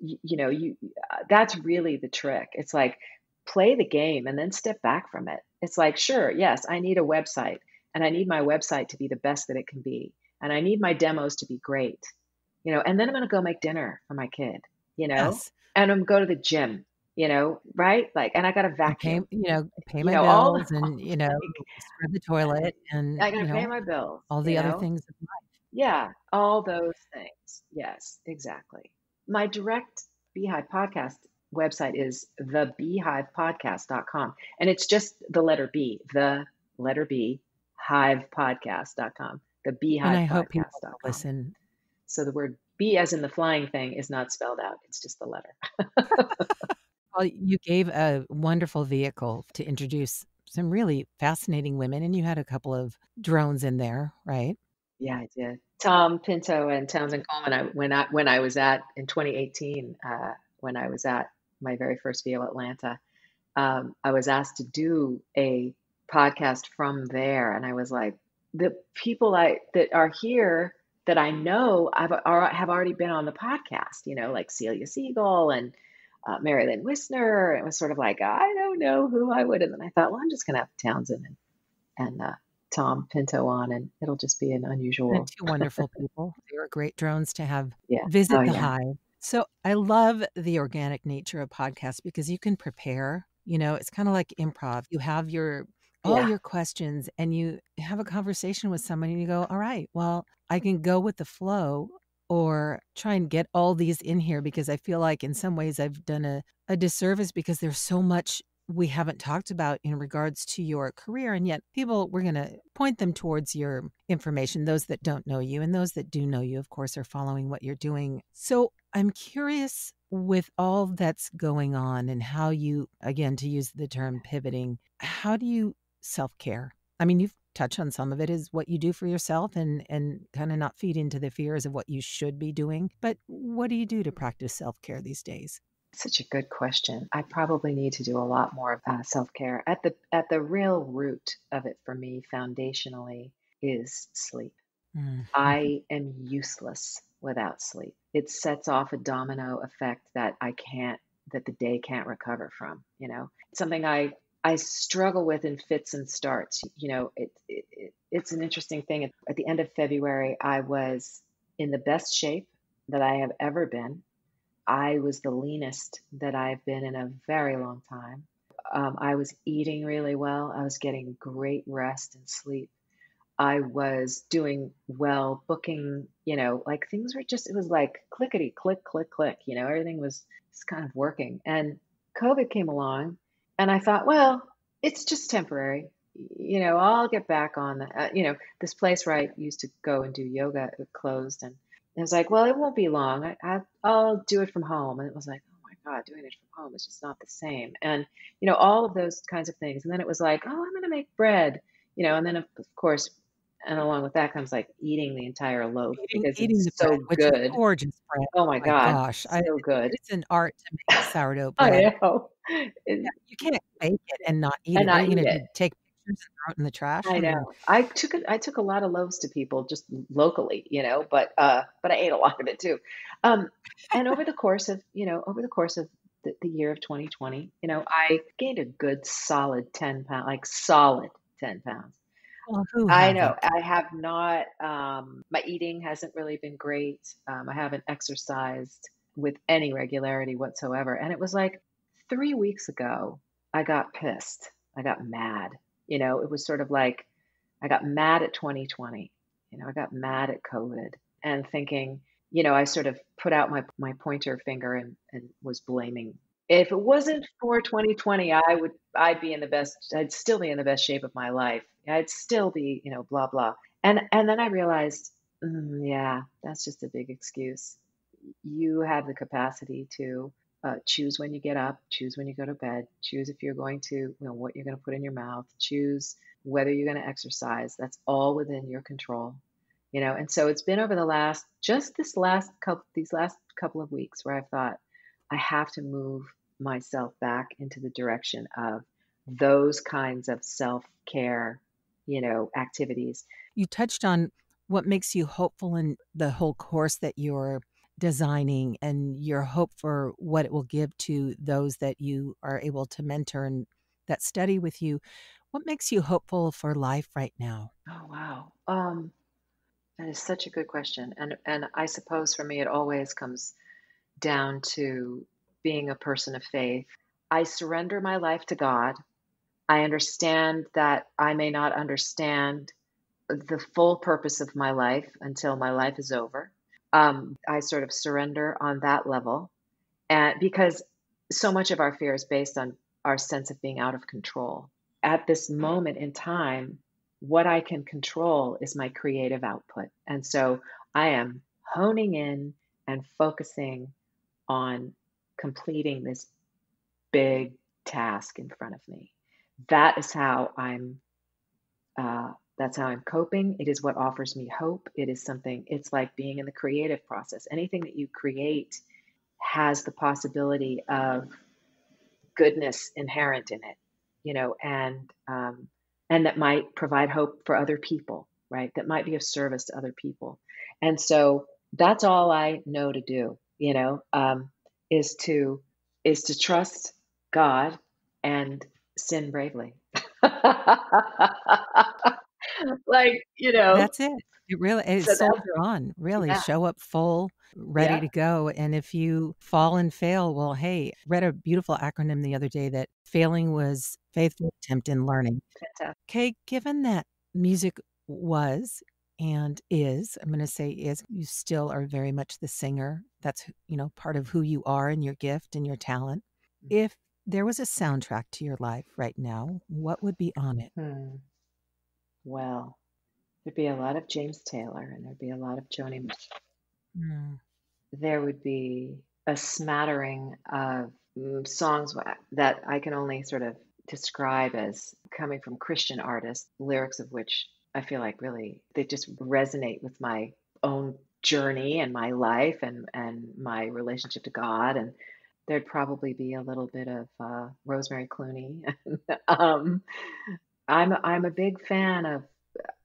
You, you know you uh, that's really the trick. It's like play the game and then step back from it. It's like sure yes i need a website and i need my website to be the best that it can be and i need my demos to be great you know and then i'm going to go make dinner for my kid you know? Yes. and i'm go to the gym you know right like and i got to and pay vacuum you know pay you my know all bills and you know [laughs] scrub the toilet and i you got to pay know my bills all the other know things. Yeah, all those things. Yes, exactly. My direct Beehive podcast website is thebeehivepodcast.com. And it's just the letter B, the letter B, hivepodcast.com, the And I hope people listen. So the word B as in the flying thing is not spelled out, it's just the letter. [laughs] Well, you gave a wonderful vehicle to introduce some really fascinating women, and you had a couple of drones in there, right? Yeah, I did. Tom Pinto and Townsend Coleman. I, when I when I was at in 2018, uh, when I was at my very first VO Atlanta, um, I was asked to do a podcast from there, and I was like, the people I that are here that I know I've are, have already been on the podcast. You know, like Celia Siegel and uh, Mary Lynn Wissner. It was sort of like I don't know who I would, and then I thought, well, I'm just gonna have Townsend and and uh, Tom Pinto on, and it'll just be an And unusual. two wonderful people. They were great drones to have [laughs] Yeah. visit Oh the yeah. hive. So I love the organic nature of podcasts because you can prepare. You know, it's kind of like improv. You have your all Yeah. your questions and you have a conversation with someone and you go, all right, well, I can go with the flow or try and get all these in here because I feel like in some ways I've done a, a disservice because there's so much we haven't talked about in regards to your career. And yet, people, we're going to point them towards your information. Those that don't know you and those that do know you, of course, are following what you're doing. So I'm curious with all that's going on and how you, again, to use the term pivoting, how do you self care? I mean, you've touched on some of it is what you do for yourself and and kind of not feed into the fears of what you should be doing but what do you do to practice self-care these days Such a good question. I probably need to do a lot more of uh, self care. At the at the real root of it for me, foundationally, is sleep. Mm. I am useless without sleep. it sets off a domino effect that I can't that the day can't recover from, you know. Something I I struggle with in fits and starts. You know, it, it, it it's an interesting thing. At, the end of February, I was in the best shape that I have ever been. I was the leanest that I've been in a very long time. Um, I was eating really well. I was getting great rest and sleep. I was doing well, booking, you know, like things were just, it was like clickety, click, click, click, you know, everything was just kind of working. And COVID came along, and I thought, well, it's just temporary. You know, I'll get back on the, uh, you know, this place where I used to go and do yoga it closed. And it was like, well, it won't be long. I, I, I'll do it from home. And it was like, oh my God, doing it from home is just not the same. And, you know, all of those kinds of things. And then it was like, oh, I'm going to make bread, you know, and then of course, and along with that comes like eating the entire loaf Eating, because eating it's the so bread, good. gorgeous bread. Oh Oh my my God, gosh, I, so good. it's an art to make sourdough I bread. know. It- Yeah, you can't bake it and not eat and it. Not you eat gonna it. Take pictures and throw it in the trash? I I know. I took a, I took a lot of loaves to people just locally, you know, but uh, but I ate a lot of it too. Um, and over the course of, you know, over the course of the, the year of 2020, you know, I gained a good solid 10 pounds, like solid 10 pounds. Well, I know. I have not, um, my eating hasn't really been great. Um, I haven't exercised with any regularity whatsoever. And it was like three weeks ago, I got pissed. I got mad. You know, it was sort of like I got mad at 2020. You know, I got mad at COVID and thinking, you know, I sort of put out my, my pointer finger and, and was blaming. If it wasn't for 2020, I would, I'd be in the best, I'd still be in the best shape of my life. I'd still be, you know, blah, blah. And, and then I realized, mm, yeah, that's just a big excuse. You have the capacity to uh, choose when you get up, choose when you go to bed, choose if you're going to, you know, what you're going to put in your mouth, choose whether you're going to exercise. That's all within your control, you know. And so it's been over the last, just this last couple, these last couple of weeks where I've thought I have to move myself back into the direction of those kinds of self care, you know, activities. You touched on what makes you hopeful in the whole course that you're designing and your hope for what it will give to those that you are able to mentor and that study with you. What makes you hopeful for life right now? Oh wow. Um, that is such a good question. And and I suppose for me it always comes down to being a person of faith. I surrender my life to God. I understand that I may not understand the full purpose of my life until my life is over. Um, I sort of surrender on that level. And because so much of our fear is based on our sense of being out of control. At this moment in time, what I can control is my creative output. And so I am honing in and focusing on completing this big task in front of me. That is how I'm. Uh, that's how I'm coping. It is what offers me hope. It is something. It's like being in the creative process. Anything that you create has the possibility of goodness inherent in it, you know, and um, and that might provide hope for other people, right? That might be of service to other people. And so that's all I know to do, you know, um, is to is to trust God and sin bravely. [laughs] like, you know, That's it. It really so it's that's soldier on. Really yeah, show up full, ready yeah, to go. And if you fall and fail, well, hey, read a beautiful acronym the other day that failing was faithful attempt in learning. fantastic. Okay, given that music was and is, I'm going to say is, you still are very much the singer. That's, you know, part of who you are and your gift and your talent. If there was a soundtrack to your life right now, what would be on it? Hmm. Well, there'd be a lot of James Taylor and there'd be a lot of Joni Mitchell. Mm, There would be a smattering of mm, songs that I can only sort of describe as coming from Christian artists, lyrics of which I feel like really they just resonate with my own journey and my life and and my relationship to God and there'd probably be a little bit of uh, Rosemary Clooney. [laughs] um, I'm I'm a big fan of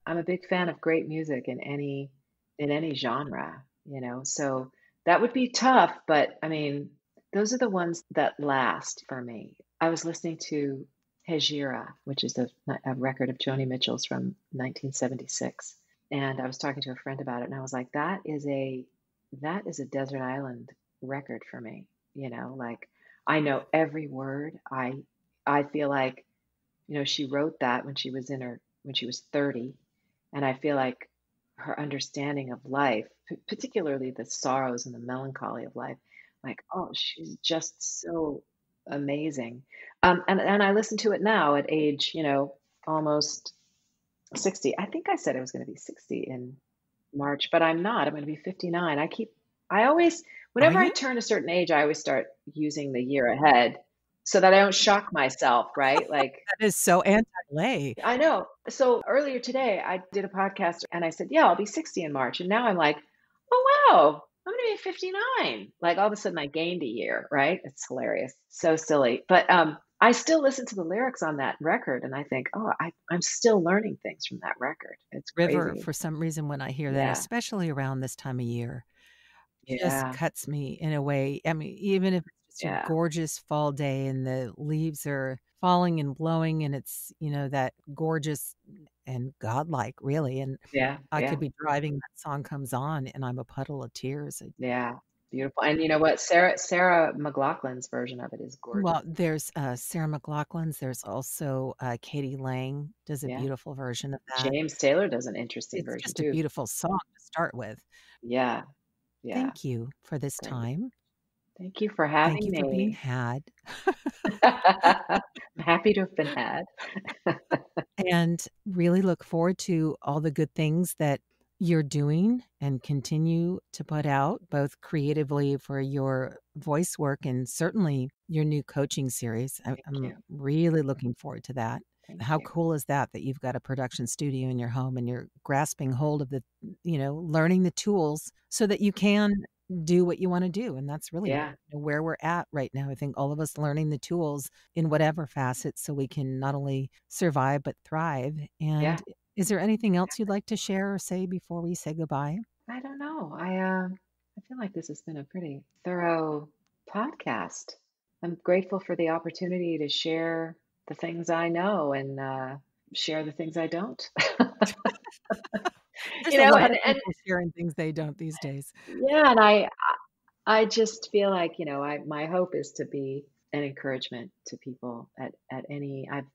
I'm a big fan of great music in any in any genre, you know. So that would be tough, but I mean, those are the ones that last for me. I was listening to Hejira, which is a, a record of Joni Mitchell's from 1976, and I was talking to a friend about it, and I was like, that is a that is a desert island record for me. You know, like I know every word. I I feel like, you know, she wrote that when she was in her when she was 30, and I feel like her understanding of life, particularly the sorrows and the melancholy of life, like oh, she's just so amazing. Um, and and I listen to it now at age, you know, almost 60. I think I said I was going to be 60 in March, but I'm not. I'm going to be 59. I keep, I always, whenever I turn a certain age, I always start using the year ahead so that I don't shock myself, right? Like, [laughs] That is so anti-lay. I know. So earlier today, I did a podcast and I said, yeah, I'll be 60 in March. And now I'm like, oh, wow, I'm going to be 59. Like all of a sudden I gained a year, right? It's hilarious. So silly. But um, I still listen to the lyrics on that record and I think, oh, I, I'm still learning things from that record. It's River, for some reason, when I hear that, Yeah. especially around this time of year, just Yeah. cuts me in a way. I mean, even if it's just a gorgeous fall day and the leaves are falling and blowing, and it's, you know, that gorgeous and godlike, really. And Yeah. I Yeah. could be driving, that song comes on, and I'm a puddle of tears. Yeah. Beautiful. And you know what? Sarah Sarah McLachlan's version of it is gorgeous. Well, there's uh, Sarah McLachlan's. There's also uh, k.d. lang does a Yeah. beautiful version of that. James Taylor does an interesting It's version just a beautiful song to start with. Yeah. Yeah. Thank you for this Great. time. Thank you for Thank having you for being me. had. [laughs] I'm happy to have been had. [laughs] and really look forward to all the good things that you're doing and continue to put out both creatively for your voice work and certainly your new coaching series. I, Thank I'm you. really looking forward to that. Thank How you. cool is that that you've got a production studio in your home and you're grasping hold of the, you know, learning the tools so that you can do what you want to do and that's really Yeah. where we're at right now. I think all of us learning the tools in whatever facet so we can not only survive but thrive. And Yeah. is there anything else you'd like to share or say before we say goodbye? I don't know. I uh, I feel like this has been a pretty thorough podcast. I'm grateful for the opportunity to share the things I know and uh, share the things I don't. [laughs] [laughs] [laughs] There's you know, and, and sharing things they don't these days. yeah, and I I just feel like, you know, I my hope is to be an encouragement to people at at any I've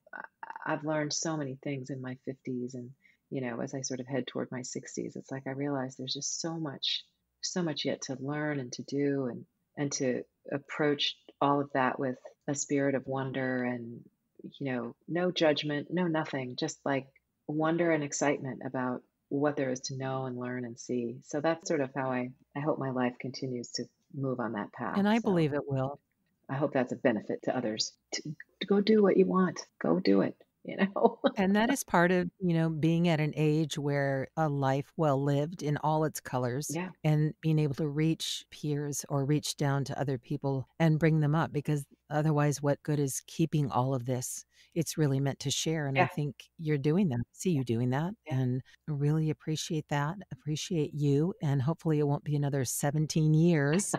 I've learned so many things in my 50s and you know, as I sort of head toward my 60s, it's like I realize there's just so much so much yet to learn and to do and and to approach all of that with a spirit of wonder and you know, no judgment, no nothing, just like wonder and excitement about what there is to know and learn and see. So that's sort of how I I hope my life continues to move on that path. And I So believe it will. I hope that's a benefit to others. To, to go do what you want. Go do it. [laughs] You know. And that is part of, you know, being at an age where a life well lived in all its colors yeah. and being able to reach peers or reach down to other people and bring them up because otherwise what good is keeping all of this it's really meant to share and i think you're doing that I see you doing that Yeah. and really appreciate that appreciate you and hopefully it won't be another 17 years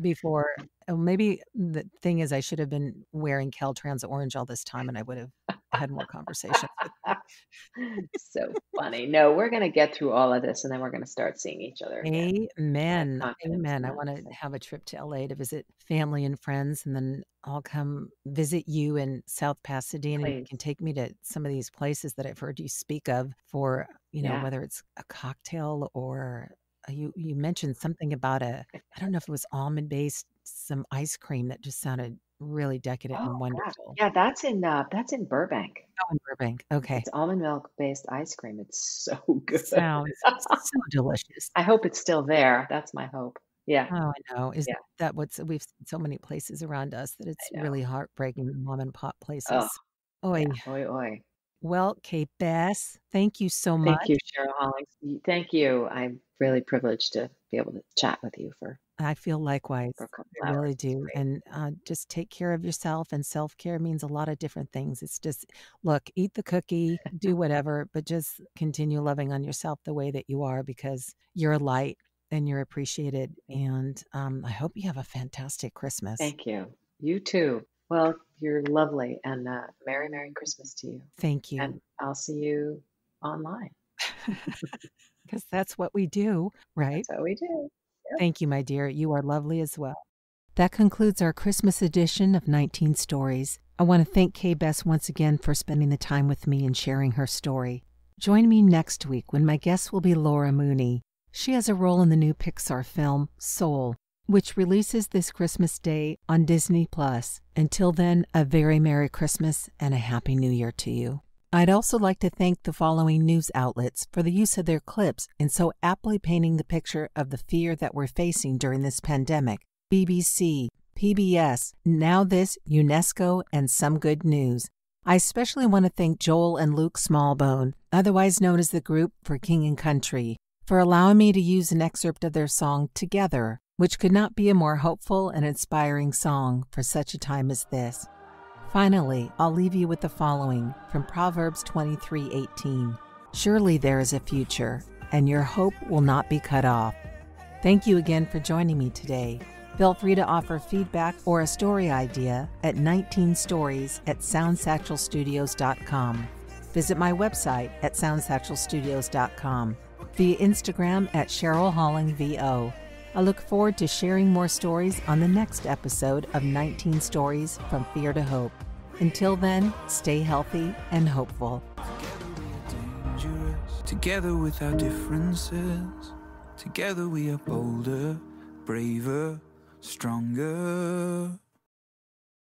before oh, maybe the thing is i should have been wearing caltrans orange all this time and i would have had more conversations [laughs] so funny. No, we're gonna get through all of this and then we're gonna start seeing each other again. Amen. Amen. I want to have a trip to LA to visit family and friends, and then I'll come visit you in South Pasadena. And You please. can take me to some of these places that I've heard you speak of for, you know, Yeah. whether it's a cocktail or you you mentioned something about a, I don't know if it was almond based, some ice cream that just sounded really decadent and Oh gosh. wonderful. Yeah, that's in uh that's in Burbank. Oh, in Burbank. Okay. It's almond milk based ice cream. It's so [laughs] good. Sounds so delicious. I hope it's still there. That's my hope. Yeah. Oh, I know. Is Yeah. that what's we've seen so many places around us that it's really heartbreaking, mom and pop places. Oh, Oi. yeah. Oi, oi. Well, Kay Bess, thank you so much. Thank you, Cheryl Hollings. Thank you. I'm really privileged to be able to chat with you for, I feel likewise. for a couple I really do. And uh, just take care of yourself. And self care means a lot of different things. It's just, look, eat the cookie, do [laughs] whatever, but just continue loving on yourself the way that you are because you're a light and you're appreciated. And um, I hope you have a fantastic Christmas. Thank you. You too. Well, you're lovely, and uh, Merry Merry Christmas to you. Thank you. And I'll see you online. [laughs] Because that's what we do, right? That's what we do. Thank you, my dear. You are lovely as well. That concludes our Christmas edition of 19 Stories. I want to thank Kay Bess once again for spending the time with me and sharing her story. Join me next week when my guest will be Laura Mooney. She has a role in the new Pixar film Soul, which releases this Christmas Day on Disney Plus. Until then, a very Merry Christmas and a Happy New Year to you. I'd also like to thank the following news outlets for the use of their clips in so aptly painting the picture of the fear that we're facing during this pandemic BBC, PBS, Now This, UNESCO, and Some Good News. I especially want to thank Joel and Luke Smallbone, otherwise known as the group for King and Country, for allowing me to use an excerpt of their song Together, which could not be a more hopeful and inspiring song for such a time as this. Finally, I'll leave you with the following from Proverbs 23:18. Surely there is a future, and your hope will not be cut off. Thank you again for joining me today. Feel free to offer feedback or a story idea at 19stories at soundsatchelstudios.com. Visit my website at soundsatchelstudios.com, via Instagram at Cheryl Halling VO. I look forward to sharing more stories on the next episode of 19 Stories from Fear to Hope. Until then, stay healthy and hopeful. Together we are dangerous. Together with our differences, together we are bolder, braver, stronger.